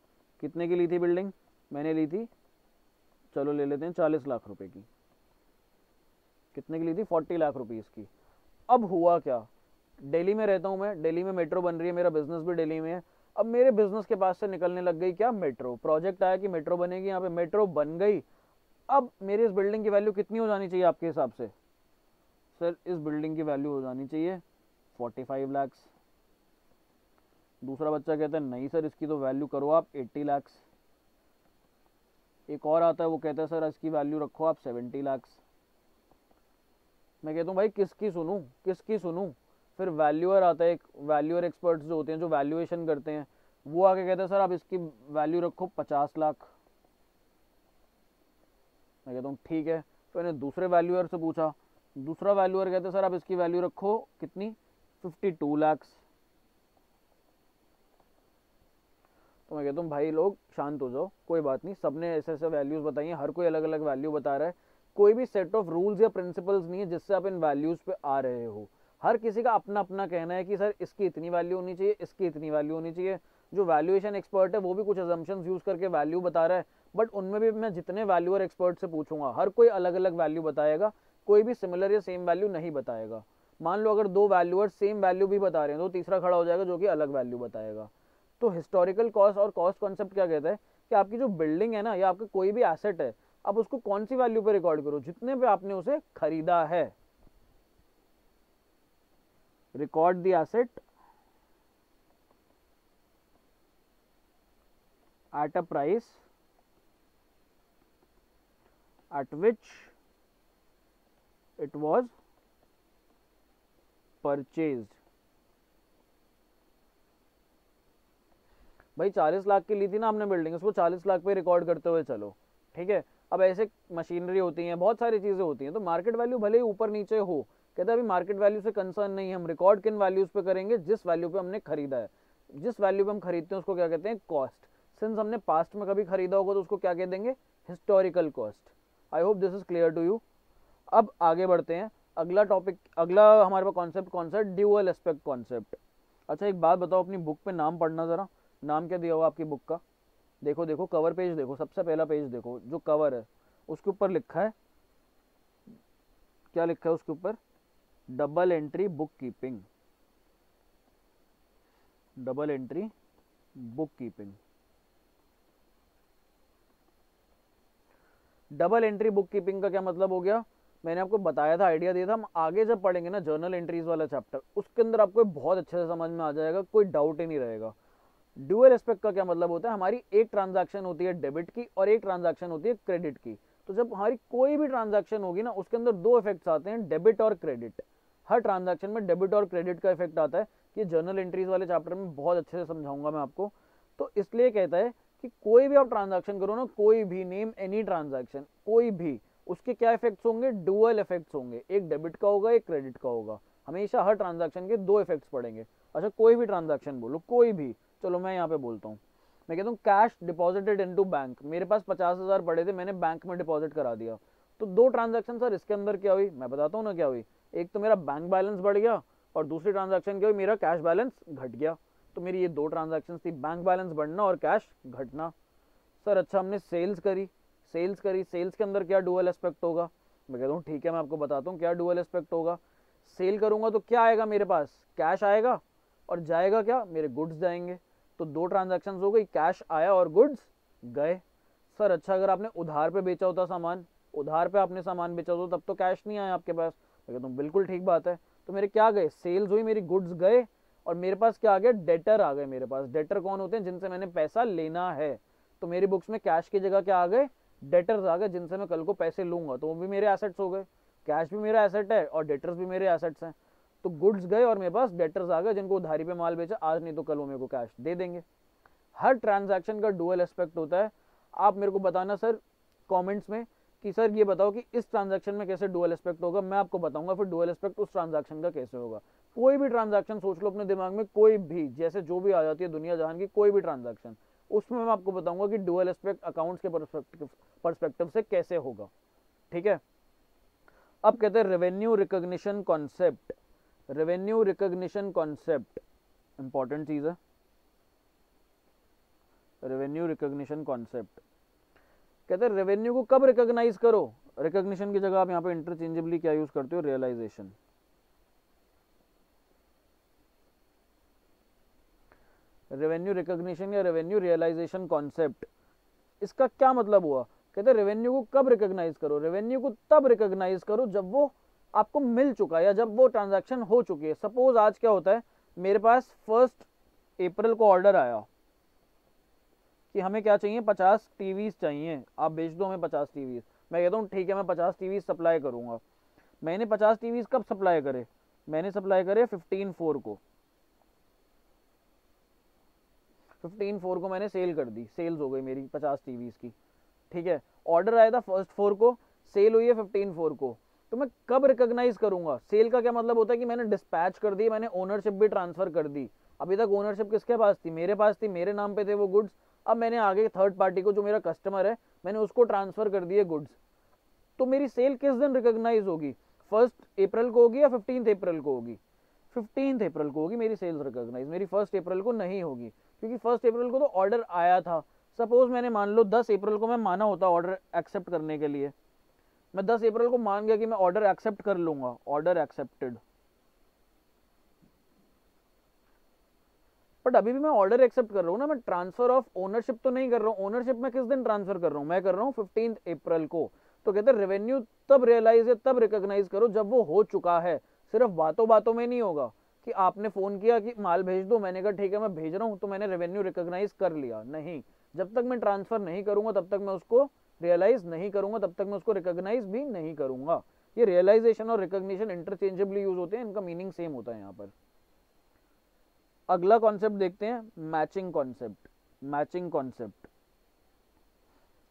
कितने की ली थी बिल्डिंग मैंने ली थी चलो ले लेते हैं चालीस लाख रुपए की। कितने की ली थी? फोर्टी लाख रुपीज़ की अब हुआ क्या? दिल्ली में रहता हूँ मैं, दिल्ली में मेट्रो बन रही है, मेरा बिज़नेस भी दिल्ली में है। अब मेरे बिज़नेस के पास से निकलने लग गई क्या मेट्रो? प्रोजेक्ट आया कि मेट्रो बनेगी? यहाँ पे मेट्रो बन गई। अब मेरी इस बिल्डिंग की वैल्यू कितनी हो जानी चाहिए आपके हिसाब से? सर, इस बिल्डिंग की वैल्यू हो जानी चाहिए फोर्टी फाइव लैक्स दूसरा बच्चा कहता है, नहीं सर, इसकी तो वैल्यू करो आप एट्टी लैक्स एक और आता है, वो कहता है, सर, इसकी वैल्यू रखो आप सेवेंटी लैक्स मैं कहता हूँ, भाई, किसकी सुनूँ? किसकी सुनूँ? फिर वैल्यूअर आता है, एक वैल्यूअर एक्सपर्ट्स जो होते हैं, जो वैल्यूएशन करते हैं, वो आके कहते हैं, सर, आप इसकी वैल्यू रखो पचास लाख. मैं कहता हूँ, ठीक है। फिर मैंने दूसरे वैल्यूअर से पूछा, दूसरा वैल्यूअर कहते हैं, सर, आप इसकी वैल्यू रखो कितनी? फिफ्टी टू लैक्स तो मैं कहता हूँ, भाई लोग, शांत हो जाओ, कोई बात नहीं, सबने ऐसे ऐसे वैल्यूज़ बताई हैं, हर कोई अलग अलग वैल्यू बता रहा है। कोई भी सेट ऑफ़ रूल्स या प्रिंसिपल्स नहीं है जिससे आप इन वैल्यूज़ पे आ रहे हो। हर किसी का अपना अपना कहना है कि, सर, इसकी इतनी वैल्यू होनी चाहिए, इसकी इतनी वैल्यू होनी चाहिए। जो वैल्यूएशन एक्सपर्ट है, वो भी कुछ एजम्पन यूज़ करके वैल्यू बता रहा है। बट उनमें भी मैं जितने वैल्यूअर एक्सपर्ट से पूछूँगा, हर कोई अलग अलग वैल्यू बताएगा, कोई भी सिमिलर या सेम वैल्यू नहीं बताएगा। मान लो अगर दो वैल्यूअर सेम वैल्यू भी बता रहे हैं तो तीसरा खड़ा हो जाएगा जो कि अलग वैल्यू बताएगा। तो हिस्टोरिकल कॉस्ट और कॉस्ट कॉन्सेप्ट क्या कहता है? कि आपकी जो बिल्डिंग है ना, या आपका कोई भी एसेट है, आप उसको कौन सी वैल्यू पे रिकॉर्ड करो? जितने पे आपने उसे खरीदा है। Record the asset at a price at which it was purchased भाई चालीस लाख की ली थी ना आपने बिल्डिंग, उसको चालीस लाख पे रिकॉर्ड करते हुए चलो, ठीक है? अब ऐसे मशीनरी होती हैं, बहुत सारी चीज़ें होती हैं तो मार्केट वैल्यू भले ही ऊपर नीचे हो, कहते हैं अभी मार्केट वैल्यू से कंसर्न नहीं है, हम रिकॉर्ड किन वैल्यूज़ पे करेंगे, जिस वैल्यू पे हमने खरीदा है। जिस वैल्यू पे हम खरीदते हैं, उसको क्या कहते हैं? कॉस्ट सिंस हमने पास्ट में कभी खरीदा होगा तो उसको क्या कह देंगे? Historical cost I hope this is clear to you अब आगे बढ़ते हैं। अगला टॉपिक अगला हमारे पास कॉन्सेप्ट कौन सा ड्यूअल एस्पेक्ट कॉन्सेप्ट अच्छा एक बात बताओ, अपनी बुक पे नाम पढ़ना ज़रा। नाम क्या दिया हुआ आपकी बुक का? देखो देखो कवर पेज देखो, सबसे पहला पेज देखो, जो कवर है, उसके ऊपर लिखा है, क्या लिखा है उसके ऊपर? Double entry book keeping double entry book keeping double entry book keeping का क्या मतलब हो गया? मैंने आपको बताया था आइडिया दिया था, हम आगे जब पढ़ेंगे ना जर्नल एंट्रीज वाला चैप्टर उसके अंदर आपको बहुत अच्छे से समझ में आ जाएगा, कोई डाउट ही नहीं रहेगा। ड्यूअल एस्पेक्ट का क्या मतलब होता है? हमारी एक ट्रांजैक्शन होती है डेबिट की और एक ट्रांजैक्शन होती है क्रेडिट की। तो जब हमारी कोई भी ट्रांजैक्शन होगी ना, उसके अंदर दो इफेक्ट्स आते हैं, डेबिट और क्रेडिट। हर ट्रांजैक्शन में डेबिट और क्रेडिट का इफ़ेक्ट आता है। कि जर्नल एंट्रीज वाले चैप्टर में बहुत अच्छे से समझाऊँगा मैं आपको। तो इसलिए कहता है कि कोई भी आप ट्रांजैक्शन करो ना, कोई भी नेम एनी ट्रांजैक्शन कोई भी, उसके क्या इफेक्ट्स होंगे? डुअल इफेक्ट्स होंगे। एक डेबिट का होगा, एक क्रेडिट का होगा। हमेशा हर ट्रांजैक्शन के दो इफेक्ट्स पड़ेंगे। अच्छा कोई भी ट्रांजैक्शन बोलो, कोई भी। चलो मैं यहाँ पे बोलता हूँ। मैं कहता हूँ कैश डिपॉजिटेड इन बैंक मेरे पास पचास हज़ार पड़े थे, मैंने बैंक में डिपॉजिट करा दिया। तो दो ट्रांजेक्शन सर इसके अंदर क्या हुई? मैं बताता हूँ ना क्या हुई। एक तो मेरा बैंक बैलेंस बढ़ गया और दूसरी ट्रांजेक्शन क्या हुई? मेरा कैश बैलेंस घट गया। तो मेरी ये दो ट्रांजेक्शन थी बैंक बैलेंस बढ़ना और कैश घटना। सर अच्छा हमने सेल्स करी। सेल्स करी। सेल्स के अंदर क्या डुअल एस्पेक्ट होगा? मैं कहता हूँ, ठीक है, मैं आपको बताता हूँ क्या डुअल एस्पेक्ट होगा। सेल करूँगा तो क्या आएगा मेरे पास? कैश आएगा और जाएगा क्या? मेरे गुड्स जाएँगे। तो दो ट्रांजेक्शन हो गई कैश आया और गुड्स गए। सर अच्छा अगर आपने उधार पे बेचा होता सामान, उधार पे आपने सामान बेचा होता, तब तो कैश नहीं आया आपके पास। मैं कहता हूँ, बिल्कुल ठीक बात है। तो मेरे क्या गए? सेल्स हुई, मेरी गुड्स गए और मेरे पास क्या आ गया डेटर आ गए मेरे पास। डेटर कौन होते हैं? जिनसे मैंने पैसा लेना है। तो मेरी बुक्स में कैश की जगह क्या आ गए? डेटर्स आ गए, जिनसे मैं कल को पैसे लूँगा। तो वो भी मेरे एसेट्स हो गए। कैश भी मेरा एसेट है और डेटर्स भी मेरे एसेट्स हैं। तो गुड्स गए और मेरे पास डेटर्स आ गए जिनको उधारी पे माल बेचा। आज नहीं तो कल वो मेरे को कैश दे देंगे। हर ट्रांजैक्शन का डुअल एस्पेक्ट होता है। आप मेरे को बताना सर कमेंट्स में कि सर ये बताओ कि इस ट्रांजैक्शन में कैसे डुअल एस्पेक्ट होगा? मैं आपको बताऊँगा फिर डुअल एस्पेक्ट उस ट्रांजैक्शन का कैसे होगा। कोई भी ट्रांजैक्शन सोच लो अपने दिमाग में, कोई भी, जैसे जो भी आ जाती है दुनिया जहान की, कोई भी ट्रांजैक्शन उसमें मैं आपको बताऊँगा कि डुअल एस्पेक्ट अकाउंट्स के परस्पेक्टिव से कैसे होगा। ठीक है? अब कहते हैं revenue recognition concept revenue recognition concept important चीज़ है। रेवेन्यू रिकॉग्निशन कॉन्सेप्ट कहते हैं रेवेन्यू को कब रिकॉग्नाइज करो? रिकॉग्निशन की जगह आप यहाँ पे इंटरचेंजेबली क्या यूज़ करते हो? रियलाइजेशन रेवेन्यू रिकॉग्निशन या रेवेन्यू रियलाइजेशन कॉन्सेप्ट इसका क्या मतलब हुआ? कहते हैं रेवेन्यू को कब रिकॉग्नाइज करो? रेवेन्यू को तब रिकॉग्नाइज करो जब वो आपको मिल चुका है या जब वो ट्रांजैक्शन हो चुकी है। सपोज़ आज क्या होता है, मेरे पास फ़र्स्ट अप्रैल को ऑर्डर आया कि हमें क्या चाहिए? पचास टीवीज चाहिए। आप बेच दो हमें पचास टीवीज मैं कहता हूँ, ठीक है, मैं पचास टीवीज सप्लाई करूँगा। मैंने पचास टीवीज कब सप्लाई करे? मैंने सप्लाई करे फिफ्टीन फोर को। फिफ्टीन फोर को मैंने सेल कर दी। सेल्स हो गई मेरी पचास टीवीज की। ठीक है? ऑर्डर आया था फ़र्स्ट फोर को सेल हुई है फिफ्टीन फोर को। तो मैं कब रिकॉग्नाइज करूँगा? सेल का क्या मतलब होता है कि मैंने डिस्पैच कर दी, मैंने ओनरशिप भी ट्रांसफ़र कर दी। अभी तक ओनरशिप किसके पास थी? मेरे पास थी, मेरे नाम पे थे वो गुड्स अब मैंने आगे थर्ड पार्टी को, जो मेरा कस्टमर है, मैंने उसको ट्रांसफ़र कर दिए गुड्स तो मेरी सेल किस दिन रिकॉग्नाइज होगी? फ़र्स्ट अप्रैल को होगी या फिफ्टीन अप्रैल को होगी? फिफ्टीन अप्रैल को होगी मेरी सेल्स रिकॉग्नाइज मेरी फ़र्स्ट अप्रैल को नहीं होगी, क्योंकि फ़र्स्ट अप्रैल को तो ऑर्डर आया था। सपोज़ मैंने मान लो दस अप्रैल को मैं माना होता ऑर्डर एक्सेप्ट करने के लिए। मैं दस अप्रैल को मान गया कि मैं ऑर्डर एक्सेप्ट कर लूँगा ऑर्डर एक्सेप्टेड बट अभी भी मैं ऑर्डर एक्सेप्ट कर रहा हूँ ना, मैं ट्रांसफ़र ऑफ़ ओनरशिप तो नहीं कर रहा हूँ। ओनरशिप मैं किस दिन ट्रांसफ़र कर रहा हूँ? मैं कर रहा हूँ फिफ्टीन अप्रैल को। तो कहते हैं रेवेन्यू तब रियलाइज़ है तब रिकॉग्नाइज करो जब वो हो चुका है। सिर्फ़ बातों बातों में नहीं होगा कि आपने फ़ोन किया कि माल भेज दो, मैंने कहा, ठीक है, मैं भेज रहा हूँ तो मैंने रेवेन्यू रिकॉग्नाइज कर लिया। नहीं। जब तक मैं ट्रांसफ़र नहीं करूँगा, तब तक मैं उसको रियलाइज़ नहीं करूँगा, तब तक मैं उसको रिकॉग्नाइज भी नहीं करूँगा। ये रियलाइजेशन और रिकॉग्निशन इंटरचेंजेबली यूज़ होते हैं, इनका मीनिंग सेम होता है यहाँ पर। अगला कॉन्सेप्ट देखते हैं matching concept matching concept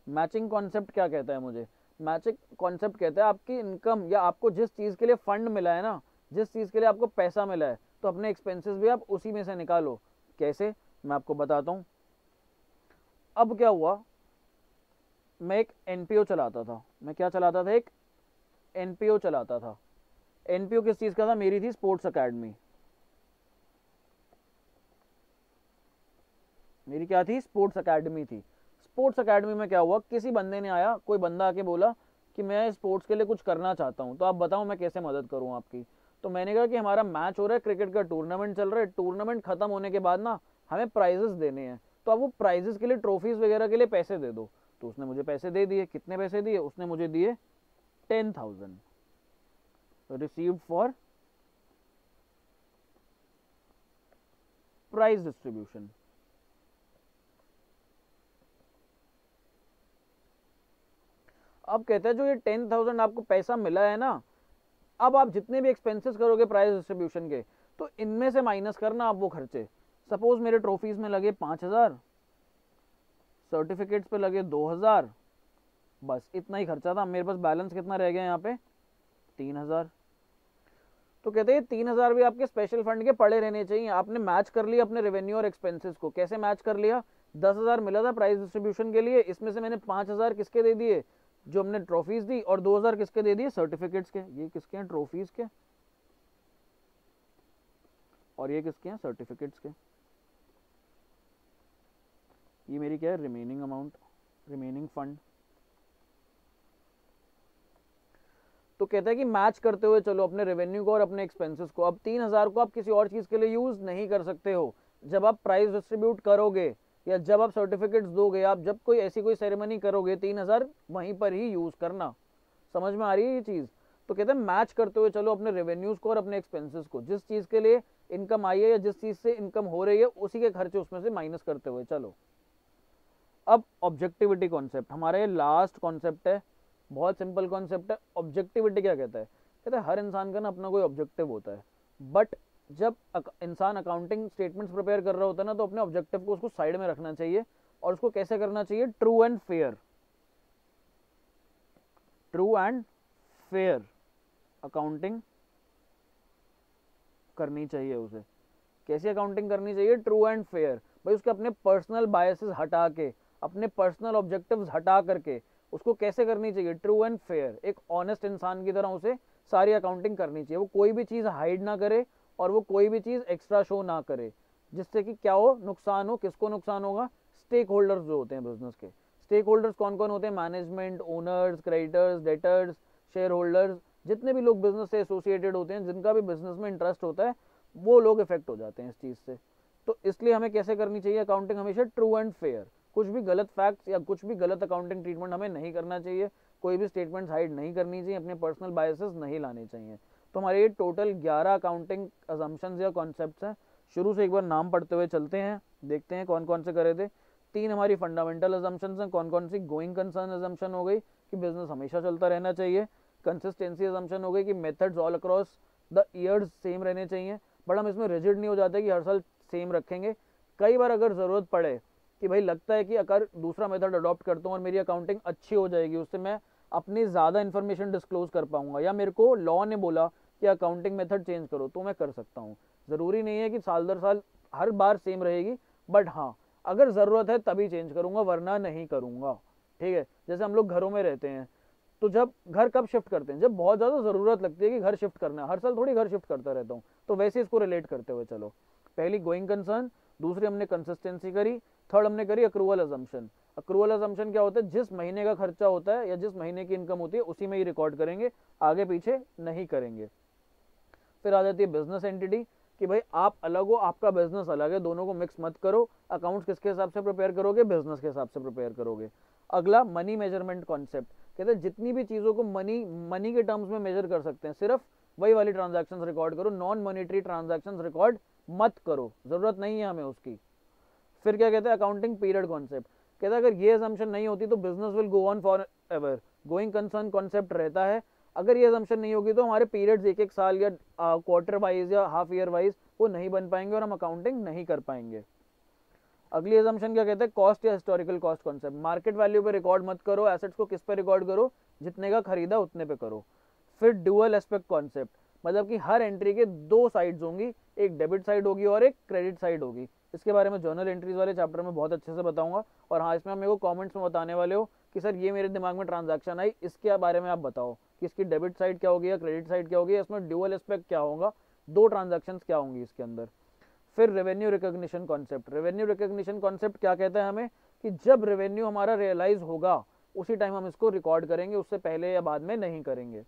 matching concept क्या कहता है मुझे? मैचिंग कॉन्सेप्ट कहता है आपकी इनकम या आपको जिस चीज़ के लिए फंड मिला है ना, जिस चीज़ के लिए आपको पैसा मिला है तो अपने एक्सपेंसेस भी आप उसी में से निकालो। कैसे? मैं आपको बताता हूँ। अब क्या हुआ? मैं एक एनपीओ चलाता था। मैं क्या चलाता था? एक एनपीओ चलाता था। एनपीओ किस चीज़ का था? मेरी थी स्पोर्ट्स अकेडमी। मेरी क्या थी? स्पोर्ट्स अकेडमी थी। स्पोर्ट्स अकेडमी में क्या हुआ? किसी बंदे ने आया, कोई बंदा आके बोला कि मैं स्पोर्ट्स के लिए कुछ करना चाहता हूँ तो आप बताओ मैं कैसे मदद करूँ आपकी? तो मैंने कहा कि हमारा मैच हो रहा है, क्रिकेट का टूर्नामेंट चल रहा है टूर्नामेंट खत्म होने के बाद ना हमें प्राइजेस देने हैं। तो आप वो प्राइजेस के लिए ट्रॉफीज वगैरह के लिए पैसे दे दो। तो उसने मुझे पैसे दे दिए। कितने पैसे दिए? उसने मुझे दिए ten thousand. Received for prize distribution अब कहते हैं, जो ये टेन थाउज़ेंड आपको पैसा मिला है ना, अब आप जितने भी एक्सपेंसेस करोगे प्राइस डिस्ट्रीब्यूशन के तो इनमें से माइनस करना आप वो खर्चे। सपोज़ मेरे ट्रॉफीज में लगे पाँच हज़ार सर्टिफिकेट्स पे लगे दो हज़ार। बस इतना ही खर्चा था। मेरे पास बैलेंस कितना रह गया यहाँ पे? तीन हज़ार। तो कहते हैं, तीन हज़ार भी आपके स्पेशल फंड के पड़े रहने चाहिए। आपने मैच कर लिया अपने रेवेन्यू और एक्सपेंसेस को। कैसे मैच कर लिया? दस हज़ार मिला था प्राइस डिस्ट्रीब्यूशन के लिए। इसमें से मैंने पाँच हज़ार किसके दे दिए? जो हमने ट्रॉफीज दी, और 2000 किसके दे दिए? सर्टिफिकेट्स के। ये किसके हैं? ट्रॉफीज के। और ये किसके हैं? सर्टिफिकेट्स के। ये मेरी क्या है? रिमेनिंग अमाउंट रिमेनिंग फंड तो कहता है कि मैच करते हुए चलो अपने रेवेन्यू को और अपने एक्सपेंसेस को। अब तीन हज़ार को आप किसी और चीज़ के लिए यूज़ नहीं कर सकते हो। जब आप प्राइस डिस्ट्रीब्यूट करोगे या जब आप सर्टिफिकेट्स दोगे, आप जब कोई ऐसी कोई सेरेमनी करोगे, तीन हज़ार वहीं पर ही यूज़ करना। समझ में आ रही है ये चीज़? तो कहते हैं मैच करते हुए चलो अपने रेवेन्यूज को और अपने एक्सपेंसेस को। जिस चीज़ के लिए इनकम आई है या जिस चीज़ से इनकम हो रही है, उसी के खर्चे उसमें से माइनस करते हुए चलो। अब ऑब्जेक्टिविटी कॉन्सेप्ट हमारे लास्ट कॉन्सेप्ट है, बहुत सिंपल कॉन्सेप्ट है ऑब्जेक्टिविटी क्या कहता है? कहता है हर इंसान का ना अपना कोई ऑब्जेक्टिव होता है। बट जब इंसान अकाउंटिंग स्टेटमेंट्स प्रिपेयर कर रहा होता है ना तो अपने ऑब्जेक्टिव को उसको साइड में रखना चाहिए और उसको कैसे करना चाहिए? True and fair true and fair accounting करनी चाहिए उसे। कैसी अकाउंटिंग करनी चाहिए? ट्रू एंड फेयर भाई उसके अपने पर्सनल बायसेस हटा के अपने पर्सनल ऑब्जेक्टिव्स हटा करके उसको कैसे करनी चाहिए? ट्रू एंड फेयर एक ऑनेस्ट इंसान की तरह उसे सारी अकाउंटिंग करनी चाहिए। वो कोई भी चीज़ हाइड ना करे और वो कोई भी चीज़ एक्स्ट्रा शो ना करे, जिससे कि क्या हो? नुकसान हो। किसको नुकसान होगा? स्टेक होल्डर्स जो होते हैं बिज़नेस के। स्टेक होल्डर्स कौन कौन होते हैं? Management owners creditors debtors shareholders जितने भी लोग बिज़नेस से एसोसिएटेड होते हैं, जिनका भी बिज़नेस में इंटरेस्ट होता है, वो लोग इफ़ेक्ट हो जाते हैं इस चीज़ से। तो इसलिए हमें कैसे करनी चाहिए? अकाउंटिंग हमेशा ट्रू एंड फेयर कुछ भी गलत फैक्ट्स या कुछ भी गलत अकाउंटिंग ट्रीटमेंट हमें नहीं करना चाहिए, कोई भी स्टेटमेंट हाइड नहीं करनी चाहिए, अपने पर्सनल बायसेस नहीं लाने चाहिए। तो हमारे ये टोटल 11 अकाउंटिंग अजम्पन्स या कॉन्सेप्ट हैं। शुरू से एक बार नाम पढ़ते हुए चलते हैं, देखते हैं कौन कौन से करे थे। तीन हमारी फंडामेंटल अजम्पन्स हैं, कौन कौन सी गोइंग कंसर्न अजम्पन हो गई कि बिज़नेस हमेशा चलता रहना चाहिए। कंसिस्टेंसी अजम्पन हो गई कि methods all across the years same रहने चाहिए। बट हम इसमें रिजिड नहीं हो जाते कि हर साल सेम रखेंगे। कई बार अगर ज़रूरत पड़े कि भाई लगता है कि अगर दूसरा मेथड अडॉप्ट करता हूँ और मेरी अकाउंटिंग अच्छी हो जाएगी, उससे मैं अपनी ज़्यादा इन्फॉर्मेशन डिस्क्लोज कर पाऊँगा। या मेरे को लॉ ने बोला कि अकाउंटिंग मेथड चेंज करो तो मैं कर सकता हूँ। ज़रूरी नहीं है कि साल दर साल हर बार सेम रहेगी बट हाँ अगर ज़रूरत है तभी चेंज करूँगा, वरना नहीं करूँगा। ठीक है? जैसे हम लोग घरों में रहते हैं तो जब घर कब शिफ्ट करते हैं? जब बहुत ज़्यादा ज़रूरत लगती है कि घर शिफ्ट करना है। हर साल थोड़ी घर शिफ्ट करता रहता हूँ तो वैसे इसको रिलेट करते हुए चलो। पहली गोइंग कंसर्न दूसरी हमने कंसिस्टेंसी करी थर्ड हमने करी अक्रूवल अजम्पन अक्रूवल अजम्पन क्या होता है? जिस महीने का खर्चा होता है या जिस महीने की इनकम होती है, उसी में ही रिकॉर्ड करेंगे, आगे पीछे नहीं करेंगे। फिर आ जाती है बिज़नेस एंटिटी कि भाई आप अलग हो, आपका बिज़नेस अलग है, दोनों को मिक्स मत करो अकाउंट्स किसके हिसाब से प्रिपेयर करोगे? बिज़नेस के हिसाब से प्रिपेयर करोगे। अगला मनी मेज़रमेंट कॉन्सेप्ट कहते हैं जितनी भी चीज़ों को मनी मनी के टर्म्स में मेजर कर सकते हैं, सिर्फ़ वही वाली ट्रांजैक्शंस रिकॉर्ड करो नॉन मॉनिटरी ट्रांजैक्शंस रिकॉर्ड मत करो। ज़रूरत नहीं है हमें उसकी। फिर क्या कहते हैं अकाउंटिंग पीरियड कॉन्सेप्ट कहते हैं, अगर ये असम्पशन नहीं होती तो business will go on forever going concern concept रहता है। अगर ये असम्पशन नहीं होगी तो हमारे पीरियड्स एक एक साल या क्वार्टर वाइज या हाफ़ ईयर वाइज वो नहीं बन पाएँगे और हम अकाउंटिंग नहीं कर पाएँगे। अगली एजम्पन क्या कहते हैं कॉस्ट या historical cost concept market value पे रिकॉर्ड मत करो एसेट्स को किस पे रिकॉर्ड करो, जितने का खरीदा उतने पे करो। फिर ड्यूअल एस्पेक्ट कॉन्सेप्ट मतलब कि हर एंट्री के दो साइड्स होंगी, एक डेबिट साइड होगी और एक क्रेडिट साइड होगी। इसके बारे में जर्नल एंट्रीज वाले चैप्टर में बहुत अच्छे से बताऊँगा। और हाँ इसमें मेरे को कॉमेंट्स में बताने वाले हो कि सर, ये मेरे दिमाग में ट्रांजैक्शन आई, इसके बारे में आप बताओ कि इसकी डेबिट साइड क्या होगी या क्रेडिट साइड क्या होगी इसमें ड्यूअल एस्पेक्ट क्या होगा, दो ट्रांजेक्शन क्या होंगी इसके अंदर। फिर revenue recognition concept revenue recognition concept क्या कहता है हमें? कि जब रेवेन्यू हमारा रियलाइज़ होगा, उसी टाइम हम इसको रिकॉर्ड करेंगे, उससे पहले या बाद में नहीं करेंगे।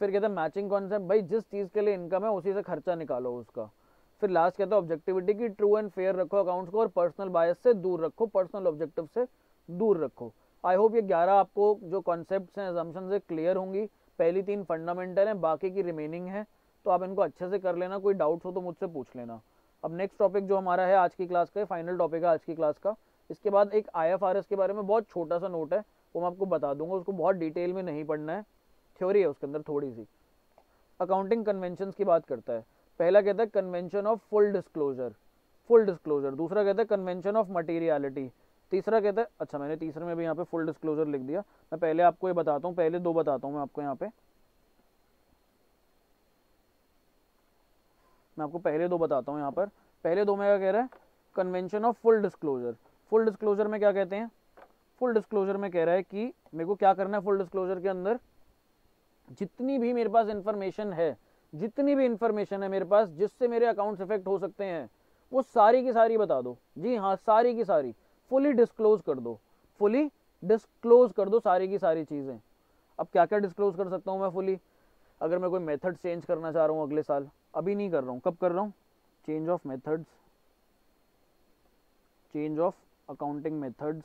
फिर कहते हैं मैचिंग कॉन्सेप्ट भाई, जिस चीज़ के लिए इनकम है, उसी से खर्चा निकालो उसका। फिर लास्ट कहता है ऑब्जेक्टिविटी की ट्रू एंड फेयर रखो अकाउंट्स को और पर्सनल बायस से दूर रखो पर्सनल ऑब्जेक्टिव से दूर रखो। आई होप ये ग्यारह आपको जो कॉन्सेप्ट हैं एजम्पन से क्लियर होंगी। पहली तीन फंडामेंटल हैं, बाकी की रिमेनिंग है। तो आप इनको अच्छे से कर लेना, कोई डाउट्स हो तो मुझसे पूछ लेना। अब नेक्स्ट टॉपिक जो हमारा है आज की क्लास का फाइनल टॉपिक है आज की क्लास का। इसके बाद एक आईएफआरएस के बारे में बहुत छोटा सा नोट है, वो मैं आपको बता दूँगा, उसको बहुत डिटेल में नहीं पढ़ना है। थ्योरी है उसके अंदर थोड़ी सी। अकाउंटिंग कन्वेंशन की बात करता है। पहला कहता है convention of full disclosure full disclosure दूसरा कहता है कन्वेंशन ऑफ़ मटीरियलिटी तीसरा कहता है अच्छा मैंने तीसरे में भी यहाँ पे फुल डिस्क्लोजर लिख दिया। मैं पहले आपको ये बताता हूँ, पहले दो बताता हूँ मैं आपको यहाँ पे। मैं आपको पहले दो बताता हूँ यहाँ पर। पहले दो में क्या कह रहा है? Convention of full disclosure full disclosure में क्या कहते हैं? फुल डिस्क्लोजर में कह रहा है कि मेरे को क्या करना है फुल डिस्क्लोजर के अंदर? जितनी भी मेरे पास इंफॉर्मेशन है जितनी भी इंफॉर्मेशन है मेरे पास, जिससे मेरे अकाउंट्स इफ़ेक्ट हो सकते हैं, वो सारी की सारी बता दो। जी हाँ सारी की सारी। फुली डिस्क्लोज कर दो। फुली डिस्क्लोज कर दो सारी की सारी चीज़ें। अब क्या क्या डिस्क्लोज कर सकता हूँ मैं फुली अगर मैं कोई मेथड चेंज करना चाह रहा हूँ अगले साल, अभी नहीं कर रहा हूँ। कब कर रहा हूँ? Change of methods change of accounting methods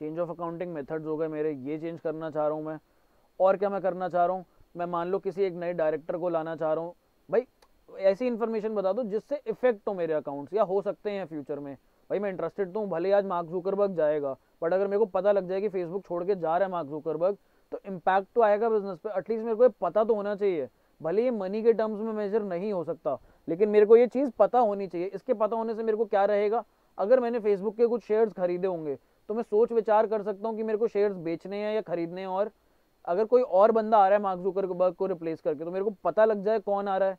change of accounting methods हो गए मेरे, ये चेंज करना चाह रहा हूँ मैं। और क्या मैं करना चाह रहा हूँ? मैं मान लो किसी एक नए डायरेक्टर को लाना चाह रहा हूँ। भाई, ऐसी इन्फॉर्मेशन बता दो जिससे इफ़ेक्ट हो मेरे अकाउंट्स या हो सकते हैं फ्यूचर में। भाई, मैं इंटरेस्टेड तो हूँ, भले आज मार्क जूकरबर्ग जाएगा बट अगर मेरे को पता लग जाए कि फेसबुक छोड़ के जा रहा है मार्क जूकरबर्ग तो इम्पैक्ट तो आएगा बिज़नेस पे। एटलीस्ट मेरे को पता तो होना चाहिए। भले ये मनी के टर्म्स में मेजर नहीं हो सकता, लेकिन मेरे को ये चीज़ पता होनी चाहिए। इसके पता होने से मेरे को क्या रहेगा? अगर मैंने फेसबुक के कुछ शेयर्स खरीदे होंगे तो मैं सोच विचार कर सकता हूँ कि मेरे को शेयर्स बेचने हैं या खरीदने हैं और अगर कोई और बंदा आ रहा है मार्क जूकरबर्ग को रिप्लेस करके तो मेरे को पता लग जाए कौन आ रहा है।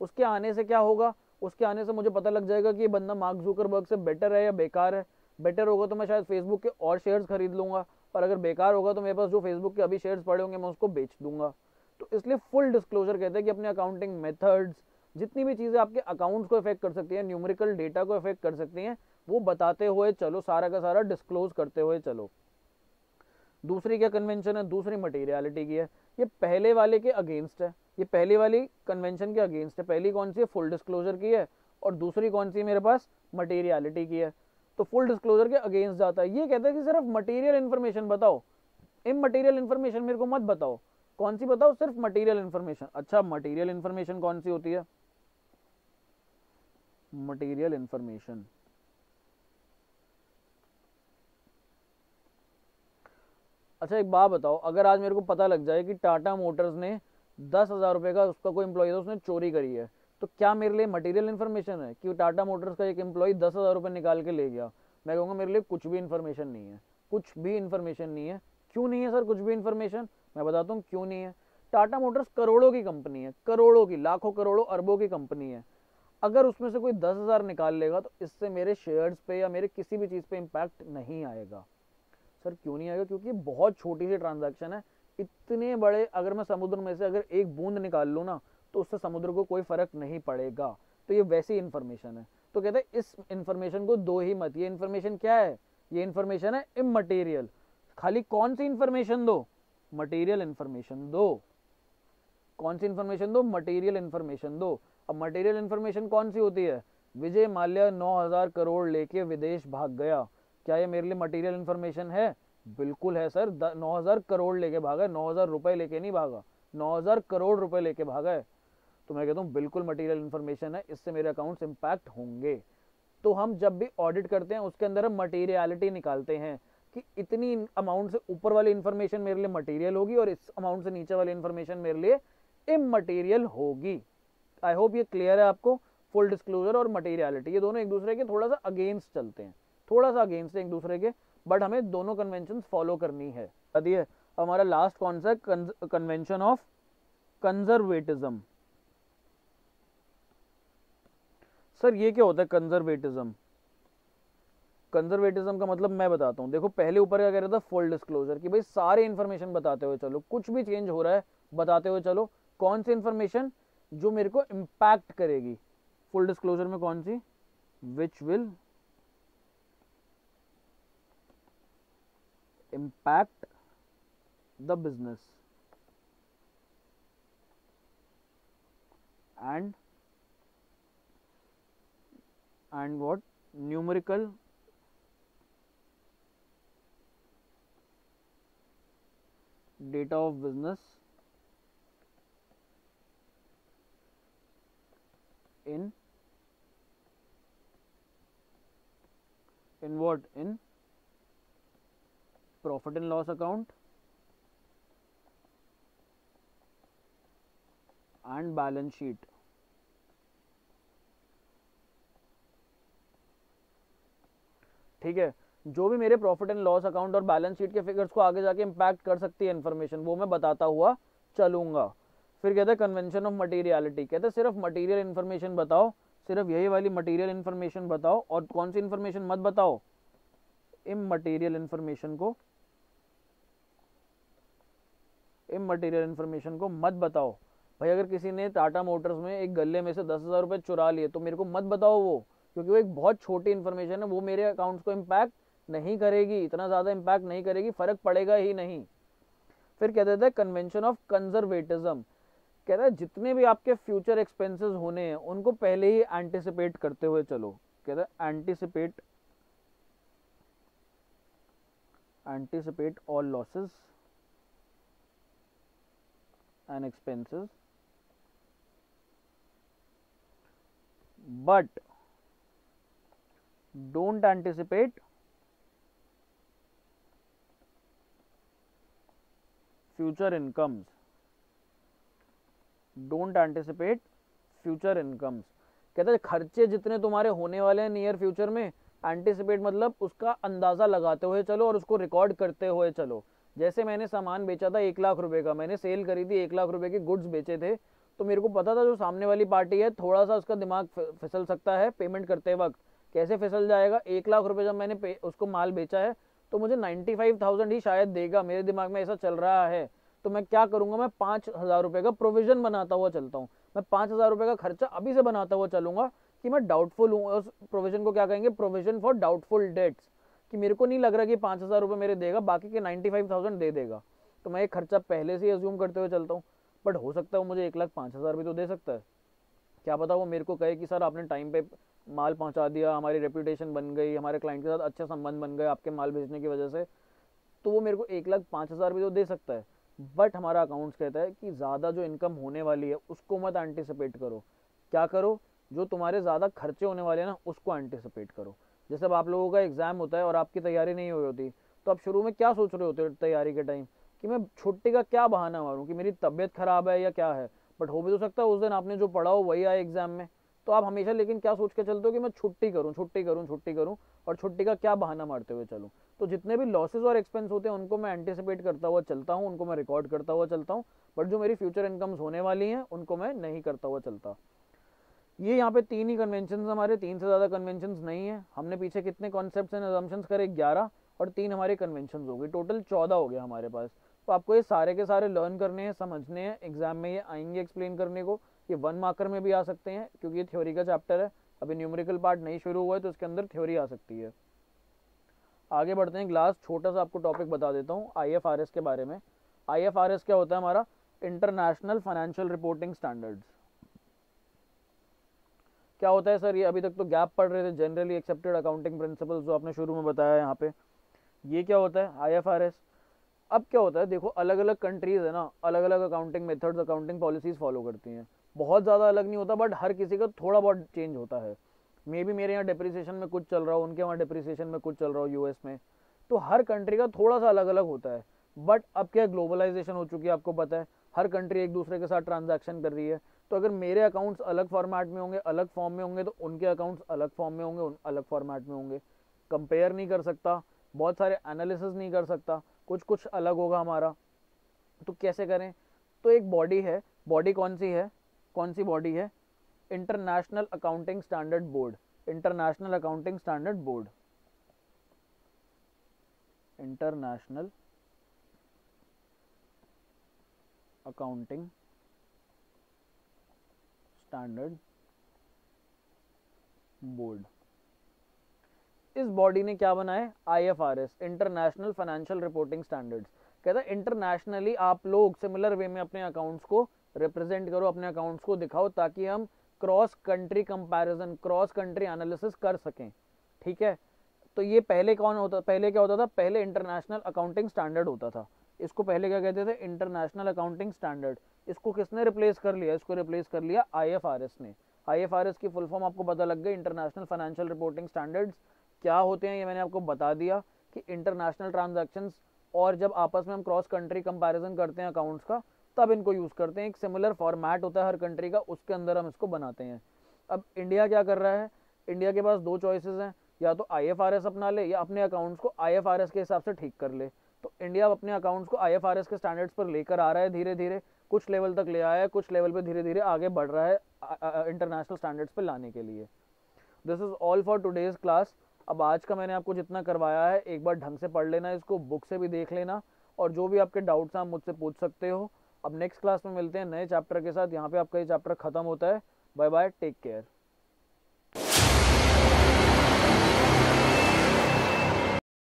उसके आने से क्या होगा? उसके आने से मुझे पता लग जाएगा कि ये बंदा मार्क जूकरबर्ग से बेटर है या बेकार है। बेटर होगा तो मैं शायद फेसबुक के और शेयर्स खरीद लूँगा और अगर बेकार होगा तो मेरे पास जो फेसबुक के अभी शेयर्स पड़े होंगे, मैं उसको बेच दूँगा। तो इसलिए फुल डिस्क्लोजर कहते हैं कि अपने अकाउंटिंग मेथड्स जितनी भी चीज़ें आपके अकाउंट्स को इफ़ेक्ट कर सकती हैं न्यूमेरिकल डेटा को इफ़ेक्ट कर सकती हैं वो बताते हुए चलो, सारा का सारा डिस्क्लोज करते हुए चलो। दूसरी क्या कन्वेंशन है? दूसरी मटेरियलिटी की है। ये पहले वाले के अगेंस्ट है। ये पहले वाली कन्वेंशन के अगेंस्ट है। पहली कौन सी है? फुल डिस्क्लोजर की है। और दूसरी कौन सी मेरे पास? मटेरियलिटी की है। तो फुल डिस्क्लोजर के अगेंस्ट जाता है। ये कहता है कि सिर्फ़ मटेरियल इन्फॉर्मेशन बताओ। इम मटेरियल इन्फॉर्मेशन मेरे को मत बताओ। कौन सी बताओ? सिर्फ़ मटेरियल इन्फॉर्मेशन अच्छा मटेरियल इन्फॉर्मेशन कौन सी होती है? मटेरियल इन्फॉर्मेशन अच्छा एक बात बताओ, अगर आज मेरे को पता लग जाए कि टाटा मोटर्स ने दस हज़ार रुपए का उसका कोई एम्प्लॉय था, उसने चोरी करी है तो क्या मेरे लिए मटेरियल इन्फॉर्मेशन है कि टाटा मोटर्स का एक एम्प्लॉय दस हज़ार रुपये निकाल के ले गया? मैं कहूँगा, मेरे लिए कुछ भी इन्फॉर्मेशन नहीं है। कुछ भी इन्फॉर्मेशन नहीं है। क्यों नहीं है सर कुछ भी इन्फॉर्मेशन मैं बताता हूँ, क्यों नहीं है? टाटा मोटर्स करोड़ों की कंपनी है, करोड़ों की, लाखों करोड़ों, अरबों की कंपनी है। अगर उसमें से कोई दस हज़ार निकाल लेगा तो इससे मेरे शेयर्स पे या मेरे किसी भी चीज़ पे इम्पैक्ट नहीं आएगा। सर क्यों नहीं आएगा? क्योंकि बहुत छोटी सी ट्रांजेक्शन है। इतने बड़े, अगर मैं समुद्र में से अगर एक बूंद निकाल लूँ ना तो उससे समुद्र को कोई फ़र्क नहीं पड़ेगा। तो ये वैसी इंफॉर्मेशन है। तो कहते हैं, इस इंफॉर्मेशन को दो ही मत, ये इंफॉर्मेशन क्या है? ये इंफॉर्मेशन है इमटेरियल खाली कौन सी इंफॉर्मेशन दो? मटेरियल इंफॉर्मेशन दो। कौन सी इंफॉर्मेशन दो? मटेरियल इंफॉर्मेशन दो। अब मटेरियल इंफॉर्मेशन कौन सी होती है? विजय माल्या 9000 करोड़ लेके विदेश भाग गया। क्या ये मेरे लिए मटेरियल इन्फॉर्मेशन है? बिल्कुल है, सर। नौ हज़ार करोड़ लेके भागा नौ हज़ार रुपए लेके नहीं भागा। नौ हज़ार करोड़ रुपए लेके भागा है। तो मैं कहता हूँ, बिल्कुल मटेरियल इन्फॉर्मेशन है। इससे मेरे अकाउंट्स इम्पैक्ट होंगे। तो हम जब भी ऑडिट करते हैं, उसके अंदर हम मटेरियलिटी निकालते हैं कि इतनी अमाउंट से ऊपर वाली इन्फॉर्मेशन मेरे लिए मटेरियल होगी और इस अमाउंट से नीचे वाली इन्फॉर्मेशन मेरे लिए इमटेरियल होगी। आई होप ये क्लियर है आपको। फुल डिस्क्लोजर और मटेरियलिटी ये दोनों एक दूसरे के थोड़ा सा अगेंस्ट चलते हैं। थोड़ा सा अगेंस्ट है एक दूसरे के बट हमें दोनों कन्वेंशन फॉलो करनी है। हमारा लास्ट कौन सा कन्वेंशन ऑफ़ कंजर्वेटिज्म सर, ये क्या होता है कंजर्वेटिज्म कंजर्वेटिज्म का मतलब मैं बताता हूँ। देखो, पहले ऊपर क्या कह रहा था? फुल डिस्क्लोजर कि भाई, सारे इन्फॉर्मेशन बताते हुए चलो। कुछ भी चेंज हो रहा है, बताते हुए चलो। कौन सी इन्फॉर्मेशन जो मेरे को इम्पैक्ट करेगी? फुल डिस्क्लोजर में कौन सी? Which will impact the business. And and what? Numerical data of business in in what? In profit and loss account and balance sheet. ठीक है? जो भी मेरे प्रॉफिट एंड लॉस अकाउंट और बैलेंस शीट के figures को आगे जाके इम्पैक्ट कर सकती है इन्फॉर्मेशन वो मैं बताता हुआ चलूँगा। फिर कहते हैं कन्वेंशन ऑफ़ मटेरियलिटी कहते हैं सिर्फ़ मटेरियल इन्फॉर्मेशन बताओ, सिर्फ़ यही वाली मटेरियल इन्फॉर्मेशन बताओ और कौन सी इन्फॉर्मेशन मत बताओ? इम मटेरियल इन्फॉर्मेशन को इमटेरियल इन्फॉर्मेशन को मत बताओ। भाई, अगर किसी ने टाटा मोटर्स में एक गले में से दस हज़ार रुपये चुरा लिए तो मेरे को मत बताओ वो, क्योंकि वो एक बहुत छोटी इन्फॉर्मेशन है, वो मेरे अकाउंट्स को इम्पैक्ट नहीं करेगी, इतना ज़्यादा इम्पैक्ट नहीं करेगी, फ़र्क पड़ेगा ही नहीं। फिर कह देते हैं कन्वेंशन ऑफ़ कंजर्वेटिज्म कहता है, जितने भी आपके फ्यूचर एक्सपेंसेस होने हैं, उनको पहले ही एंटिसिपेट करते हुए चलो। कहता है anticipate anticipate all losses and expenses but don't anticipate future incomes don't anticipate future incomes कहते हैं खर्चे जितने तुम्हारे होने वाले हैं नियर फ्यूचर में एंटिसिपेट मतलब उसका अंदाज़ा लगाते हुए चलो और उसको रिकॉर्ड करते हुए चलो जैसे मैंने सामान बेचा था एक लाख रुपए का, मैंने सेल करी थी, एक लाख रुपए के गुड्स बेचे थे। तो मेरे को पता था जो सामने वाली पार्टी है थोड़ा सा उसका दिमाग फिसल सकता है पेमेंट करते वक्त। कैसे फिसल जाएगा? एक लाख रुपए जब मैंने उसको माल बेचा है तो मुझे नाइन्टी फाइव थाउज़ेंड ही शायद देगा। मेरे दिमाग में ऐसा चल रहा है। तो मैं क्या करूँगा? मैं पाँच हज़ार रुपये का प्रोविज़न बनाता हुआ चलता हूँ। मैं पाँच हज़ार रुपये का खर्चा अभी से बनाता हुआ चलूँगा कि मैं डाउटफुल हूँ। उस प्रोविज़न को क्या कहेंगे? प्रोविज़न फॉर डाउटफुल डेट्स कि मेरे को नहीं लग रहा कि पाँच हज़ार रुपये मेरे देगा, बाकी के नाइन्टी फाइव थाउज़ेंड दे देगा। तो मैं ये खर्चा पहले से ही अज्यूम करते हुए चलता हूँ। बट हो सकता है वो मुझे एक लाख पाँच हज़ार भी तो दे सकता है। क्या पता वो मेरे को कहे कि, सर, आपने टाइम पे माल पहुँचा दिया, हमारी रेपुटेशन बन गई, हमारे क्लाइंट के साथ अच्छे संबंध बन गए आपके माल भेजने की वजह से। तो वो मेरे को एक लाख पाँच हज़ार भी तो दे सकता है। बट हमारा अकाउंट्स कहता है कि ज़्यादा जो इनकम होने वाली है, उसको मत एंटिसिपेट करो। क्या करो? जो तुम्हारे ज़्यादा खर्चे होने वाले हैं ना, उसको एंटिसिपेट करो। जैसे अब आप लोगों का एग्ज़ाम होता है और आपकी तैयारी नहीं हुई होती। तो आप शुरू में क्या सोच रहे होते हो तैयारी के टाइम कि मैं छुट्टी का क्या बहाना मारूँ? कि मेरी तबीयत ख़राब है या क्या है? बट हो भी तो सकता है उस दिन आपने जो पढ़ा हो वही आए एग्ज़ाम में। तो आप हमेशा लेकिन क्या सोच के चलते हो कि मैं छुट्टी करूँ छुट्टी करूँ छुट्टी करूँ और छुट्टी का क्या बहाना मारते हुए चलूँ? तो जितने भी लॉसेज और एक्सपेंस होते हैं, उनको मैं एंटिसिपेट करता हुआ चलता हूँ, उनको मैं रिकॉर्ड करता हुआ चलता हूँ। बट जो मेरी फ्यूचर इनकम्स होने वाली हैं, उनको मैं नहीं करता हुआ चलता। ये यहाँ पे तीन ही कन्वेंशन हमारे तीन से ज़्यादा कन्वेंशन नहीं है। हमने पीछे कितने कॉन्सेप्ट करे? ग्यारह और तीन हमारे कन्वेंशन हो गए। टोटल चौदह हो गया हमारे पास। तो आपको ये सारे के सारे लर्न करने हैं, समझने हैं एग्ज़ाम में ये आएँगे एक्सप्लेन करने को। ये वन मार्कर में भी आ सकते हैं, क्योंकि ये थ्योरी का चैप्टर है। अभी न्यूमेरिकल पार्ट नहीं शुरू हुआ है तो इसके अंदर थ्योरी आ सकती है। आगे बढ़ते हैं ग्लास छोटा सा आपको टॉपिक बता देता हूँ आई के बारे में। आईएफआरएस क्या होता है हमारा? इंटरनेशनल फाइनेंशियल रिपोर्टिंग स्टैंडर्ड्स क्या होता है सर? ये अभी तक तो गैप पढ़ रहे थे जनरली एक्सेप्टेड अकाउंटिंग प्रिंसिपल जो आपने शुरू में बताया यहाँ पे। ये क्या होता है? आईएफआरएस अब क्या होता है? देखो अलग अलग कंट्रीज़ है ना अलग अलग accounting methods accounting policies follow करती हैं। बहुत ज़्यादा अलग नहीं होता बट हर किसी का थोड़ा बहुत चेंज होता है। मे बी मेरे यहाँ डिप्रिसिएशन में कुछ चल रहा हो, उनके वहाँ डिप्रिसिएशन में कुछ चल रहा हो यूएस में। तो हर कंट्री का थोड़ा सा अलग अलग होता है। बट अब क्या ग्लोबलाइजेशन हो चुकी है, आपको पता है। हर कंट्री एक दूसरे के साथ ट्रांजैक्शन कर रही है। तो अगर मेरे अकाउंट्स अलग फॉर्मेट में होंगे, अलग फॉर्म में होंगे तो उनके अकाउंट्स अलग फॉर्म में होंगे अलग फॉर्मेट में होंगे। कंपेयर नहीं कर सकता, बहुत सारे एनालिसिस नहीं कर सकता कुछ कुछ अलग होगा हमारा। तो कैसे करें? तो एक बॉडी है बॉडी कौन सी है? कौन सी बॉडी है? International accounting standard board international accounting standard board international accounting standard board इस बॉडी ने क्या बनाया I F R S international financial reporting standards कहता है इंटरनेशनली आप लोग सिमिलर वे में अपने अकाउंट्स को रिप्रेजेंट करो, अपने अकाउंट्स को दिखाओ ताकि हम cross country comparison cross country analysis कर सकें. ठीक है? तो ये पहले कौन होता, पहले क्या होता था? पहले इंटरनेशनल अकाउंटिंग स्टैंडर्ड होता था। इसको पहले क्या कहते थे? इंटरनेशनल अकाउंटिंग स्टैंडर्ड इसको किसने रिप्लेस कर लिया? इसको रिप्लेस कर लिया आईएफआरएस ने. आईएफआरएस की फुल फॉर्म आपको पता लग गई इंटरनेशनल फाइनेंशियल रिपोर्टिंग स्टैंडर्ड्स क्या होते हैं ये मैंने आपको बता दिया कि इंटरनेशनल ट्रांजेक्शन और जब आपस में हम क्रॉस कंट्री कंपैरिजन करते हैं अकाउंट्स का, तब इनको यूज़ करते हैं। एक सिमिलर फॉर्मेट होता है हर कंट्री का, उसके अंदर हम इसको बनाते हैं। अब इंडिया क्या कर रहा है? इंडिया के पास दो चॉइसेस हैं। या तो आईएफआरएस अपना ले या अपने अकाउंट्स को आईएफआरएस के हिसाब से ठीक कर ले। तो इंडिया अपने अकाउंट्स को आईएफआरएस के स्टैंडर्ड्स पर लेकर आ रहा है धीरे धीरे कुछ लेवल तक ले आया है, कुछ लेवल पर धीरे धीरे आगे बढ़ रहा है इंटरनेशनल स्टैंडर्ड्स पर लाने के लिए। This is all for today's class अब आज का मैंने आपको जितना करवाया है, एक बार ढंग से पढ़ लेना, इसको बुक से भी देख लेना और जो भी आपके डाउट्स हैं, आप मुझसे पूछ सकते हो। अब नेक्स्ट क्लास में मिलते हैं नए चैप्टर के साथ। यहाँ पे आपका ये चैप्टर खत्म होता है। Bye bye take care